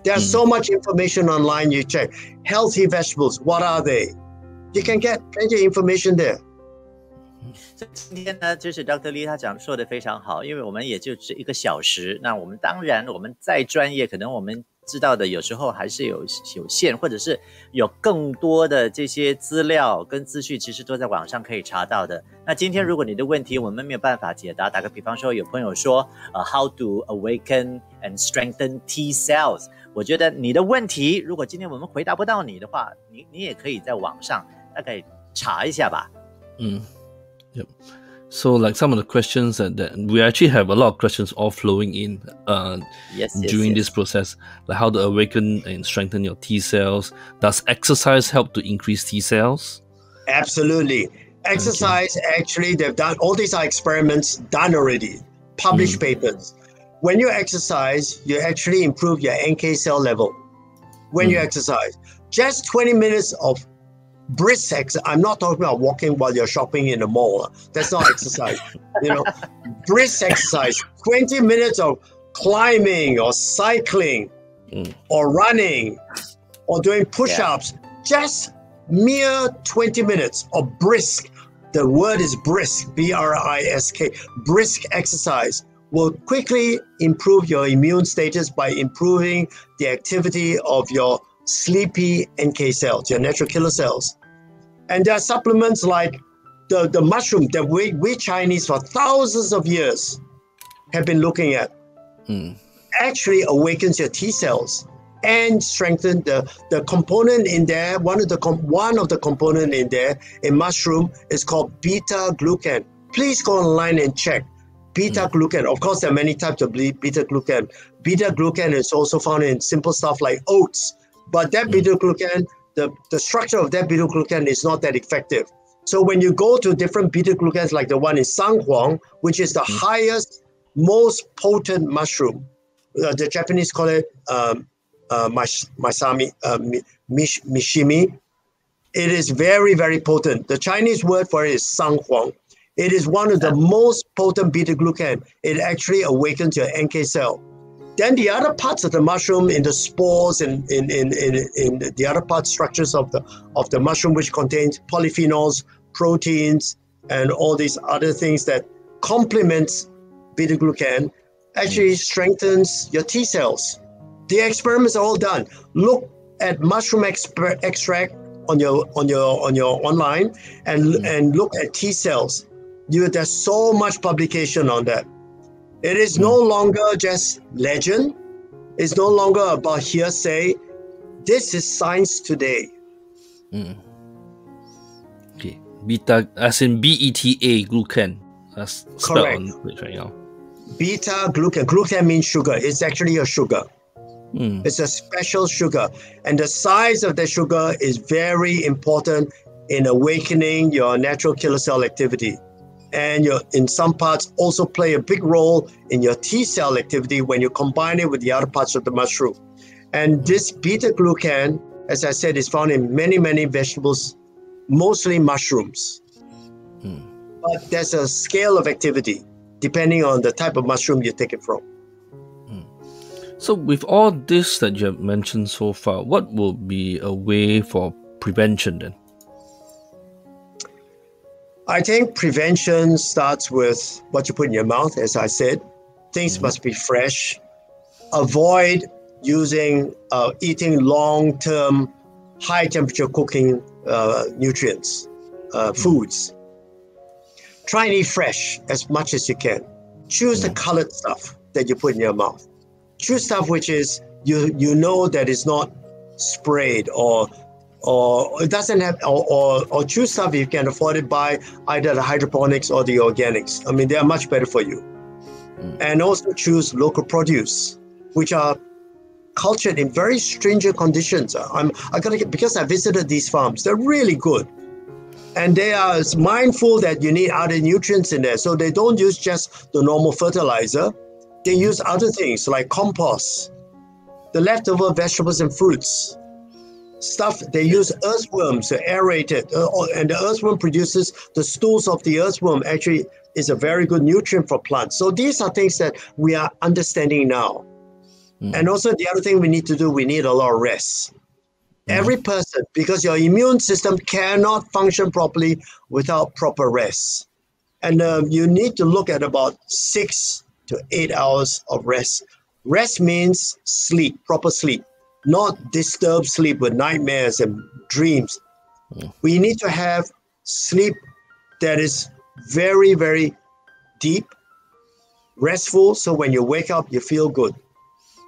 There's mm. so much information online you check. Healthy vegetables, what are they? You can get plenty of information there. 所以今天呢，就是 Dr. Ly 他讲说的非常好，因为我们也就只一个小时。那我们当然，我们再专业，可能我们知道的有时候还是有有限，或者是有更多的这些资料跟资讯，其实都在网上可以查到的。那今天如果你的问题我们没有办法解答，打个比方说，有朋友说，呃，How to awaken and strengthen T cells？我觉得你的问题，如果今天我们回答不到你的话，你你也可以在网上大概查一下吧。Mm. Yep. So, like some of the questions that, that we actually have a lot of questions all flowing in uh, Yes, yes, during yes. this process, like how to awaken and strengthen your T cells. Does exercise help to increase T cells? Absolutely. Exercise, actually, they've done all these are experiments done already, published papers. When you exercise, you actually improve your NK cell level. When you Mm. exercise, just 20 minutes of brisk exercise. I'm not talking about walking while you're shopping in the mall. That's not exercise. you know, brisk exercise. 20 minutes of climbing or cycling mm. or running or doing push-ups. Yeah. Just mere 20 minutes of brisk. The word is brisk, B-R-I-S-K. Brisk exercise will quickly improve your immune status by improving the activity of your sleepy NK cells, your natural killer cells. And there are supplements like the, the mushroom that we, we Chinese for thousands of years have been looking at. Hmm. Actually awakens your T cells and strengthen the, the component in there. One of the com- one of the component in there in mushroom is called beta glucan. Please go online and check beta glucan. Of course, there are many types of beta glucan. Beta glucan is also found in simple stuff like oats, but that mm. beta glucan, the, the structure of that beta glucan is not that effective. So when you go to different beta glucans, like the one in Sanghuang, which is the mm. highest, most potent mushroom, uh, the Japanese call it um, uh, masami, uh, mish, mishimi. It is very, very potent. The Chinese word for it is Sanghuang. It is one of the most potent beta glucan. It actually awakens your NK cell. Then the other parts of the mushroom in the spores and in, in, in, in the other part structures of the of the mushroom, which contains polyphenols, proteins, and all these other things that complements beta glucan, actually strengthens your T cells. The experiments are all done. Look at mushroom exp- extract on your on your on your online and mm. and look at T cells you, there's so much publication on that. It is no longer just legend. It's no longer about hearsay. This is science today. Mm. Okay. Beta, as in B E T A glucan. That's Correct. on right now. Beta glucan. Glucan means sugar. It's actually a sugar. Mm. It's a special sugar. And the size of the sugar is very important in awakening your natural killer cell activity and your, in some parts also play a big role in your T cell activity when you combine it with the other parts of the mushroom. And this beta glucan, as I said, is found in many, many vegetables, mostly mushrooms. Hmm. But there's a scale of activity depending on the type of mushroom you take it from. Hmm. So, with all this that you have mentioned so far, what will be a way for prevention then? I think prevention starts with what you put in your mouth, as I said. Things mm-hmm. must be fresh. Avoid using, uh, eating long term, high temperature cooking uh, nutrients, uh, mm-hmm. foods. Try and eat fresh as much as you can. Choose mm-hmm. the colored stuff that you put in your mouth. Choose stuff which is you you know that is not sprayed or or it doesn't have or, or, or choose stuff you can afford it by either the hydroponics or the organics. I mean they are much better for you. Mm. and also choose local produce which are cultured in very stringent conditions. I'm i gotta get because i visited these farms they're really good. And they are mindful that you need other nutrients in there. So they don't use just the normal fertilizer. They use other things like compost the leftover vegetables and fruits stuff they use earthworms to aerate it uh, and the earthworm produces the stools of the earthworm. Actually is a very good nutrient for plants. So these are things that we are understanding now. Mm. and also the other thing we need to do we need a lot of rest. Mm. every person because your immune system cannot function properly without proper rest. And um, you need to look at about six to eight hours of rest. Rest means sleep proper sleep not disturb sleep with nightmares and dreams. Mm. We need to have sleep that is very, very deep, restful, so when you wake up, you feel good.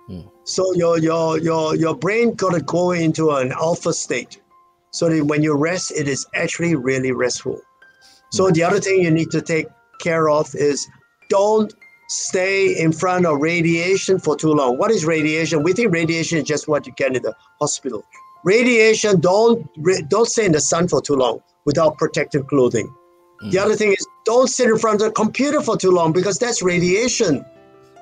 Mm. So your your your your brain gotta go into an alpha state. So that when you rest, it is actually really restful. So mm. the other thing you need to take care of is don't stay in front of radiation for too long. What is radiation? We think radiation is just what you get in the hospital. Radiation, don't don't stay in the sun for too long without protective clothing. Mm. The other thing is don't sit in front of the computer for too long because that's radiation.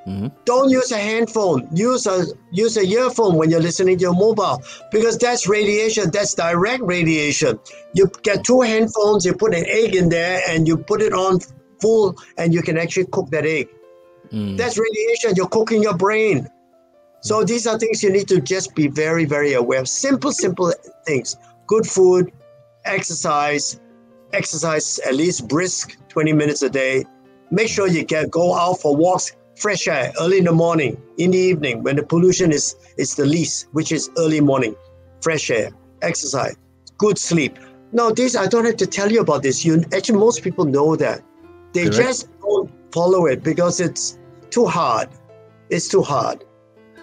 Mm-hmm. Don't use a handphone. Use a use a earphone when you're listening to your mobile because that's radiation. That's direct radiation. You get two handphones. You put an egg in there and you put it on full, and you can actually cook that egg. Mm. That's radiation. You're cooking your brain. So mm. these are things you need to just be very, very aware of. Simple, simple things. Good food, exercise, exercise at least brisk 20 minutes a day. Make sure you get go out for walks fresh air early in the morning, in the evening when the pollution is, is the least, which is early morning, fresh air, exercise, good sleep. Now, this I don't have to tell you about this. You actually most people know that. They Correct. just follow it because it's too hard. It's too hard.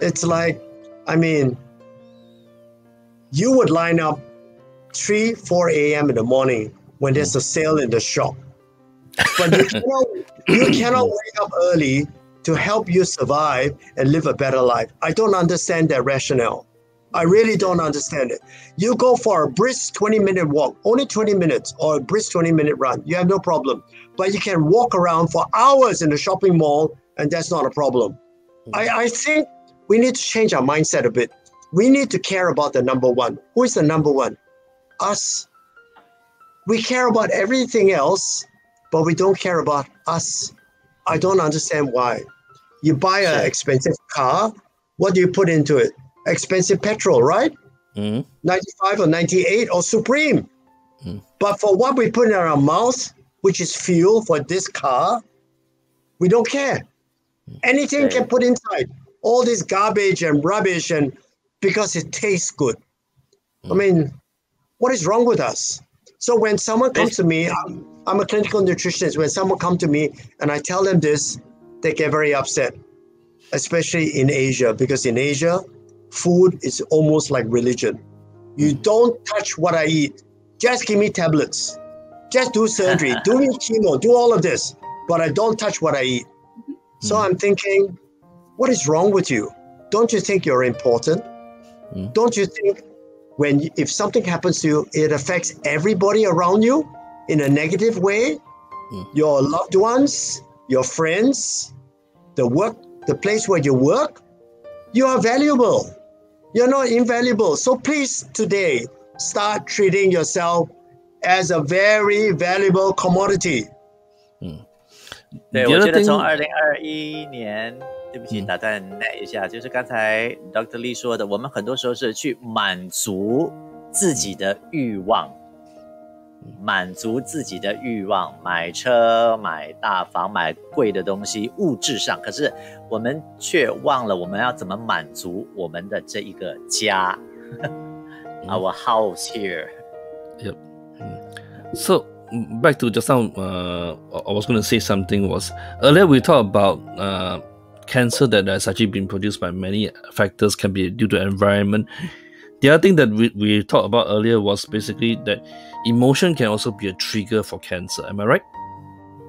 It's like, I mean, you would line up 3, 4 a.m. in the morning when there's a sale in the shop. But you cannot, you cannot wake up early to help you survive and live a better life. I don't understand that rationale. I really don't understand it. You go for a brisk 20 minute walk, only 20 minutes, or a brisk 20 minute run, you have no problem. But you can walk around for hours in the shopping mall, and that's not a problem. I, I think we need to change our mindset a bit. We need to care about the number one. Who is the number one? Us. We care about everything else, but we don't care about us. I don't understand why. You buy an expensive car, what do you put into it? Expensive petrol, right? Mm-hmm. 95 or 98 or Supreme. Mm. But for what we put in our mouth, which is fuel for this car, we don't care. Mm. Anything can put inside. All this garbage and rubbish and because it tastes good. Mm. I mean, what is wrong with us? So when someone comes to me, I'm, I'm a clinical nutritionist. When someone comes to me and I tell them this, they get very upset, especially in Asia, because in Asia, food is almost like religion. You hmm. don't touch what I eat. Just give me tablets. Just do surgery. do chemo. Do all of this. But I don't touch what I eat. So mm. I'm thinking, what is wrong with you? Don't you think you're important? Mm. Don't you think when if something happens to you, it affects everybody around you in a negative way? Mm. Your loved ones, your friends, the work, the place where you work, you are valuable. You're not invaluable. So please today start treating yourself as a very valuable commodity. 嗯，对，我觉得从二零二一年，对不起，打断那一下，就是刚才 Dr. Ly 说的，我们很多时候是去满足自己的欲望，满足自己的欲望，买车、买大房、买贵的东西，物质上，可是我们却忘了我们要怎么满足我们的这一个家 house here。Yep. So back to just now, uh, I was going to say something was earlier we talked about uh, cancer that has actually been produced by many factors, can be due to environment. The other thing that we, we talked about earlier was basically that emotion can also be a trigger for cancer. Am I right?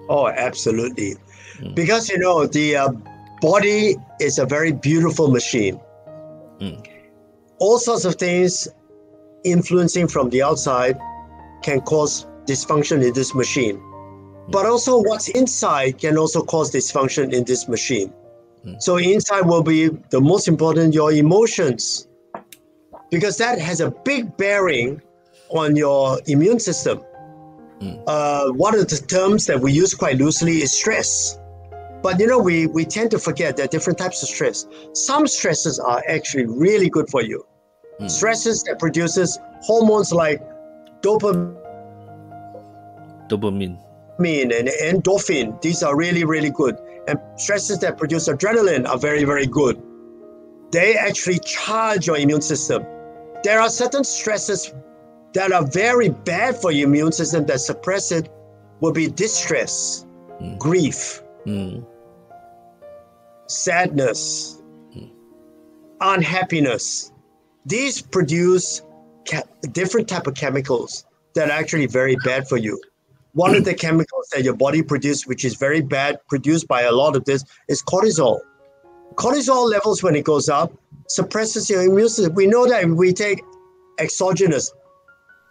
Oh, absolutely. Mm. Because, you know, the uh, body is a very beautiful machine. Mm. All sorts of things influencing from the outside can cause dysfunction in this machine. But also, what's inside can also cause dysfunction in this machine. Mm. So, inside will be the most important your emotions, because that has a big bearing on your immune system. Mm. Uh, one of the terms that we use quite loosely is stress. But you know, we, we tend to forget there are different types of stress. Some stresses are actually really good for you. Mm. Stresses that produces hormones like dopamine, dopamine, and endorphin. These are really, really good. And stresses that produce adrenaline are very, very good. They actually charge your immune system. There are certain stresses that are very bad for your immune system that suppress it will be distress, mm. grief, mm. sadness, mm. unhappiness. These produce different type of chemicals that are actually very bad for you. One of the chemicals that your body produces, which is very bad, produced by a lot of this, is cortisol. Cortisol levels, when it goes up, suppresses your immune system. We know that we take exogenous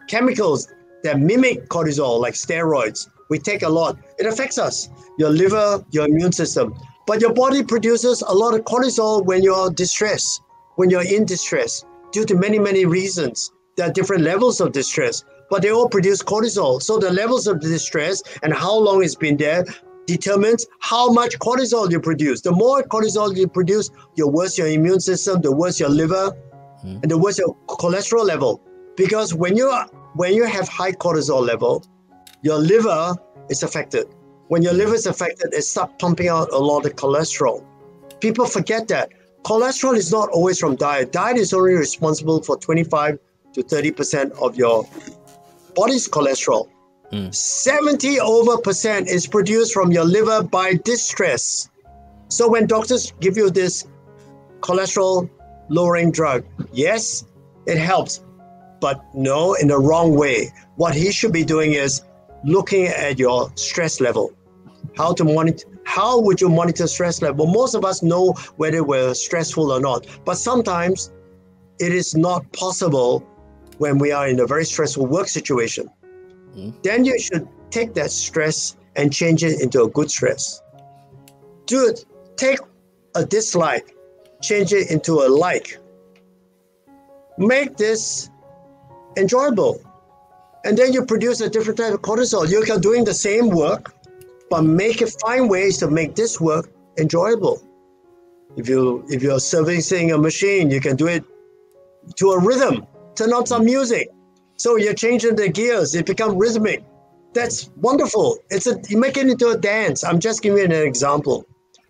chemicals that mimic cortisol, like steroids, we take a lot. It affects us, your liver, your immune system. But your body produces a lot of cortisol when you're distressed, when you're in distress, due to many, many reasons. There are different levels of distress, but they all produce cortisol. So the levels of distress and how long it's been there determines how much cortisol you produce. The more cortisol you produce, the worse your immune system, the worse your liver, mm. and the worse your cholesterol level. Because when you when you have high cortisol level, your liver is affected. When your liver is affected, it starts pumping out a lot of cholesterol. People forget that. Cholesterol is not always from diet. Diet is only responsible for 25 to 30% of your body's cholesterol. Mm. 70 over percent is produced from your liver by distress. So when doctors give you this cholesterol lowering drug, yes, it helps, but no, in the wrong way. What he should be doing is looking at your stress level. How to monitor how would you monitor stress level? Most of us know whether we're stressful or not, but sometimes it is not possible when we are in a very stressful work situation. Mm. Then you should take that stress and change it into a good stress. Do it. Take a dislike, change it into a like. Make this enjoyable. And then you produce a different type of cortisol. You're doing the same work, but make it find ways to make this work enjoyable. If you if you're servicing a machine, you can do it to a rhythm. Turn on some music. So you're changing the gears. It becomes rhythmic. That's wonderful. It's a you make it into a dance. I'm just giving you an example.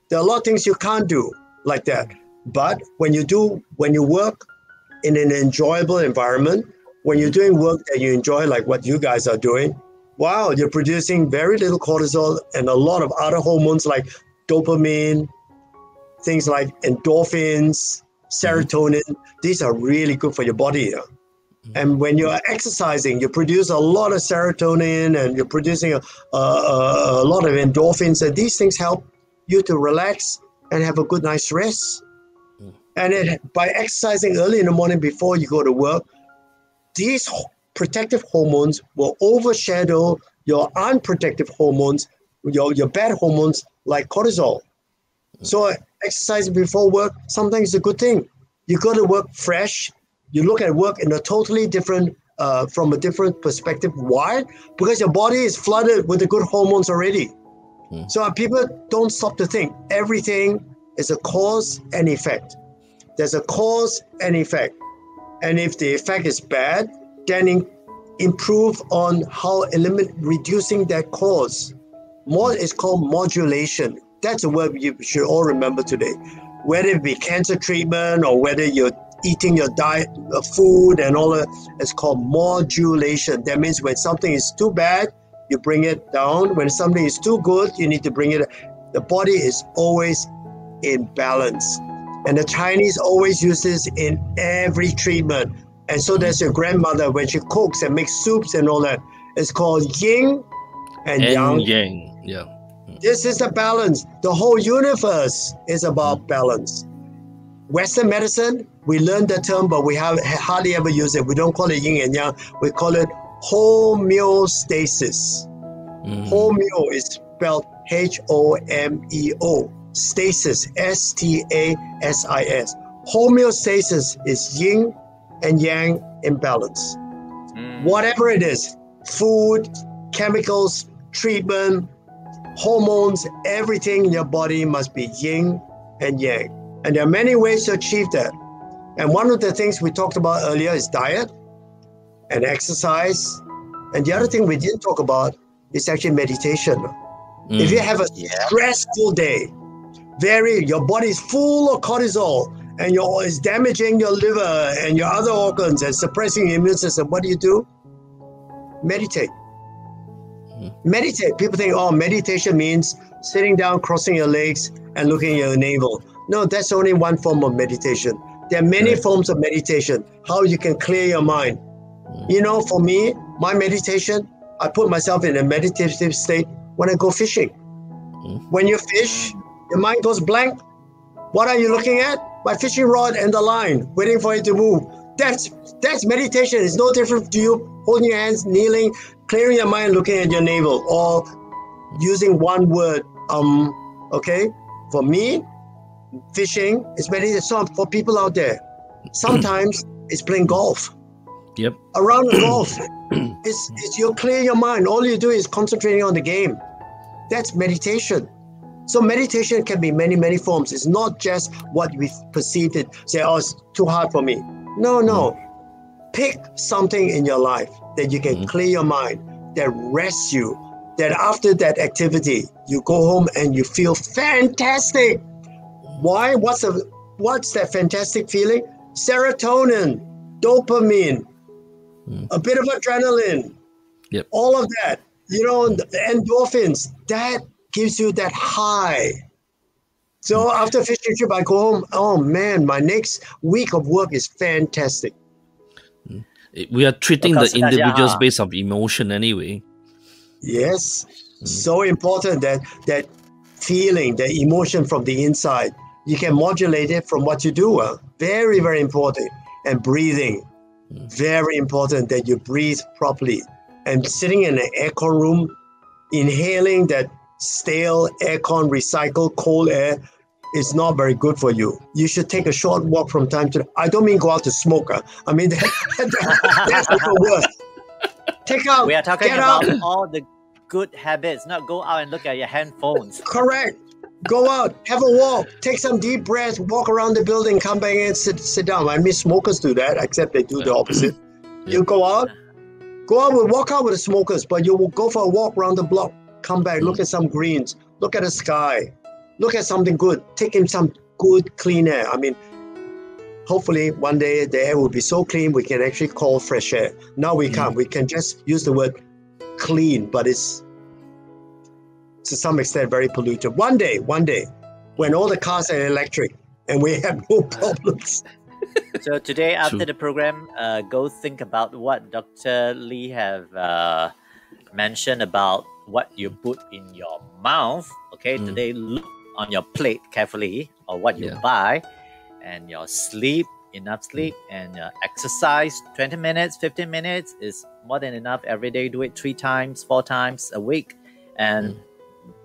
There are a lot of things you can't do like that. But when you do, when you work in an enjoyable environment, when you're doing work that you enjoy, like what you guys are doing, wow, you're producing very little cortisol and a lot of other hormones like dopamine, things like endorphins, serotonin. These are really good for your body. And when you're exercising, you produce a lot of serotonin and you're producing a, a, a, lot of endorphins, and these things help you to relax and have a good night's rest. Mm. And it, by exercising early in the morning before you go to work, these protective hormones will overshadow your unprotective hormones, your, your bad hormones like cortisol. So exercising before work sometimes is a good thing. You go to work fresh. You look at work in a totally different, uh, from a different perspective. Why? Because your body is flooded with the good hormones already. Mm. So people don't stop to think. Everything is a cause and effect. There's a cause and effect. And if the effect is bad, then in, improve on how eliminate reducing that cause. More is called modulation. That's a word you should all remember today. Whether it be cancer treatment or whether you're eating your diet uh, food and all that, it's called modulation. That means when something is too bad, you bring it down. When something is too good, you need to bring it. The body is always in balance. And the Chinese always use this in every treatment. And so there's your grandmother when she cooks and makes soups and all that. It's called yin and, and yang. Yang, yeah. This is the balance. The whole universe is about balance. Western medicine, we learned the term, but we have hardly ever use it. We don't call it yin and yang. We call it homeostasis. Mm. Homeo is spelled H O M E O stasis, S T A S I S. Homeostasis is yin and yang imbalance. Mm. Whatever it is food, chemicals, treatment, hormones, everything in your body must be yin and yang. And there are many ways to achieve that. And one of the things we talked about earlier is diet and exercise. And the other thing we didn't talk about is actually meditation. Mm. If you have a stressful day, very your body is full of cortisol and your is damaging your liver and your other organs and suppressing your immune system what do you do meditate mm-hmm. meditate people think oh meditation means sitting down crossing your legs and looking at your navel no that's only one form of meditation there are many right. forms of meditation how you can clear your mind mm-hmm. you know for me my meditation i put myself in a meditative state when i go fishing mm-hmm. when you fish your mind goes blank. What are you looking at? My fishing rod and the line, waiting for it to move. That's that's meditation. It's no different to you holding your hands, kneeling, clearing your mind, looking at your navel, or using one word. Um, okay, For me, fishing is meditation. So for people out there, sometimes it's playing golf. Yep. Around golf, it's, it's you clear your mind. All you do is concentrating on the game. That's meditation. So meditation can be many, many forms. It's not just what we perceived it. Say, oh, it's too hard for me. No, no. Pick something in your life that you can Mhm. clear your mind, that rests you, that after that activity, you go home and you feel fantastic. Why? What's a what's that fantastic feeling? Serotonin, dopamine, mm. a bit of adrenaline. Yep. All of that. You know, endorphins. That gives you that high. So mm. after fishing trip, I go home. Oh man, my next week of work is fantastic. Mm. We are treating because uh, the individuals yeah. based on emotion anyway. Yes, hmm. so important that that feeling, the emotion from the inside you can modulate it from what you do. uh, Very, very important. And breathing, very important that you breathe properly. And sitting in an aircon room, inhaling that stale aircon recycled cold air is not very good for you. You should take a short walk from time to. I don't mean go out to smoke. I mean that, that- that's even worse. Take out. We are talking get about out. all the good habits, not go out and look at your handphones. Correct. Go out, have a walk, take some deep breaths, walk around the building, come back and sit, sit down. I mean, smokers do that, except they do the opposite. You go out, go out with walk out with the smokers, but you will go for a walk around the block, come back, look at some greens, look at the sky, look at something good, take in some good clean air. I mean, hopefully one day the air will be so clean we can actually call fresh air. Now we Mm. can't. We can just use the word clean, but it's to some extent very polluted. One day, one day, when all the cars are electric and we have no problems. So today, after True. the program, uh, go think about what Dr. Ly have uh, mentioned about what you put in your mouth. Okay, Mm. today look on your plate carefully or what you Yeah. buy, and your sleep, enough sleep, and uh, exercise. Twenty minutes, fifteen minutes is more than enough every day. Do it three times, four times a week, and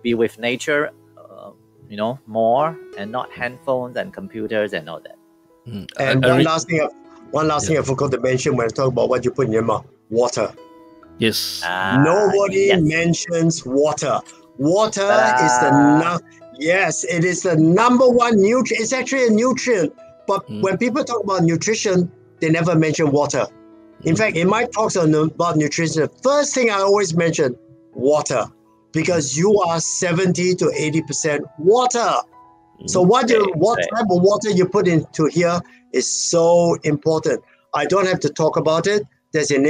be with nature. Uh, you know more, and not handphones and computers and all that. Mm. And I- I one re- last thing, I, one last thing I forgot to mention when I talk about what you put in your mouth: water. yes. Ah, Nobody yes. mentions water. Water is the Ta-da. nu- yes, it is the number one nutrient. It's actually a nutrient, but Mm. when people talk about nutrition, they never mention water. In Mm. fact, in my talks on about nutrition, the first thing I always mention water because you are 70 to 80 percent water. So what you what type of water you put into here is so important. I don't have to talk about it. There's an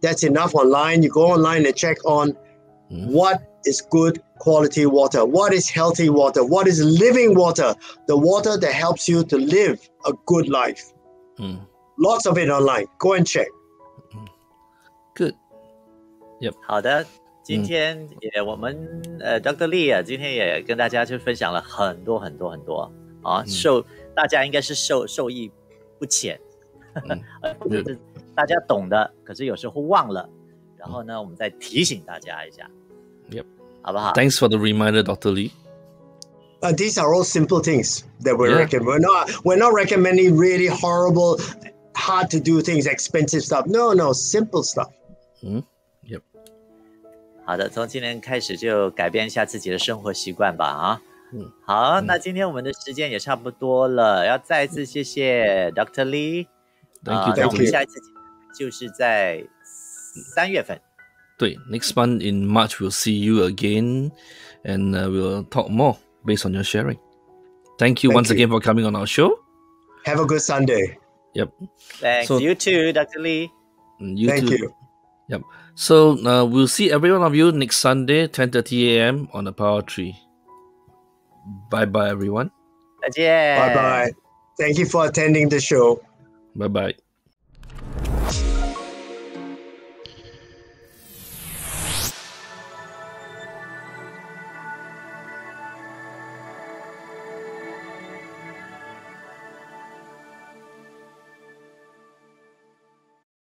that's enough online. You go online and check on Mm. what is good quality water, what is healthy water, what is living water, the water that helps you to live a good life. Mm. Lots of it online. Go and check. Good. Yep. 好的，今嗯天也我们呃，Dr. Lee 啊，今天也跟大家就分享了很多很多很多啊，嗯受大家应该是受受益不浅，嗯呃或者是大家懂的，可是有时候忘了，然后呢，我们再提醒大家一下 Yep 好不好？Thanks for the reminder, Dr. Lee. Uh, these are all simple things that we Yeah. recommend. We're not we're not recommending really horrible, hard to do things, expensive stuff. No, no, simple stuff. 好的，从今天开始就改变一下自己的生活习惯吧啊。嗯，好，嗯那今天我们的时间也差不多了，要再一次谢谢 Dr. Lee。Thank 啊 you, 那我们下一次就是在三月份。对, next month in March we'll see you again and uh, we'll talk more based on your sharing. Thank you once again for coming on our show. Have a good Sunday. Yep. Thanks So- you too, Dr. Lee. You Thank too. you. Yep. So uh, we'll see every one of you next Sunday, 10:30 a.m. on the Power Tree. Bye bye everyone. 再见。Bye bye. Thank you for attending the show. Bye bye.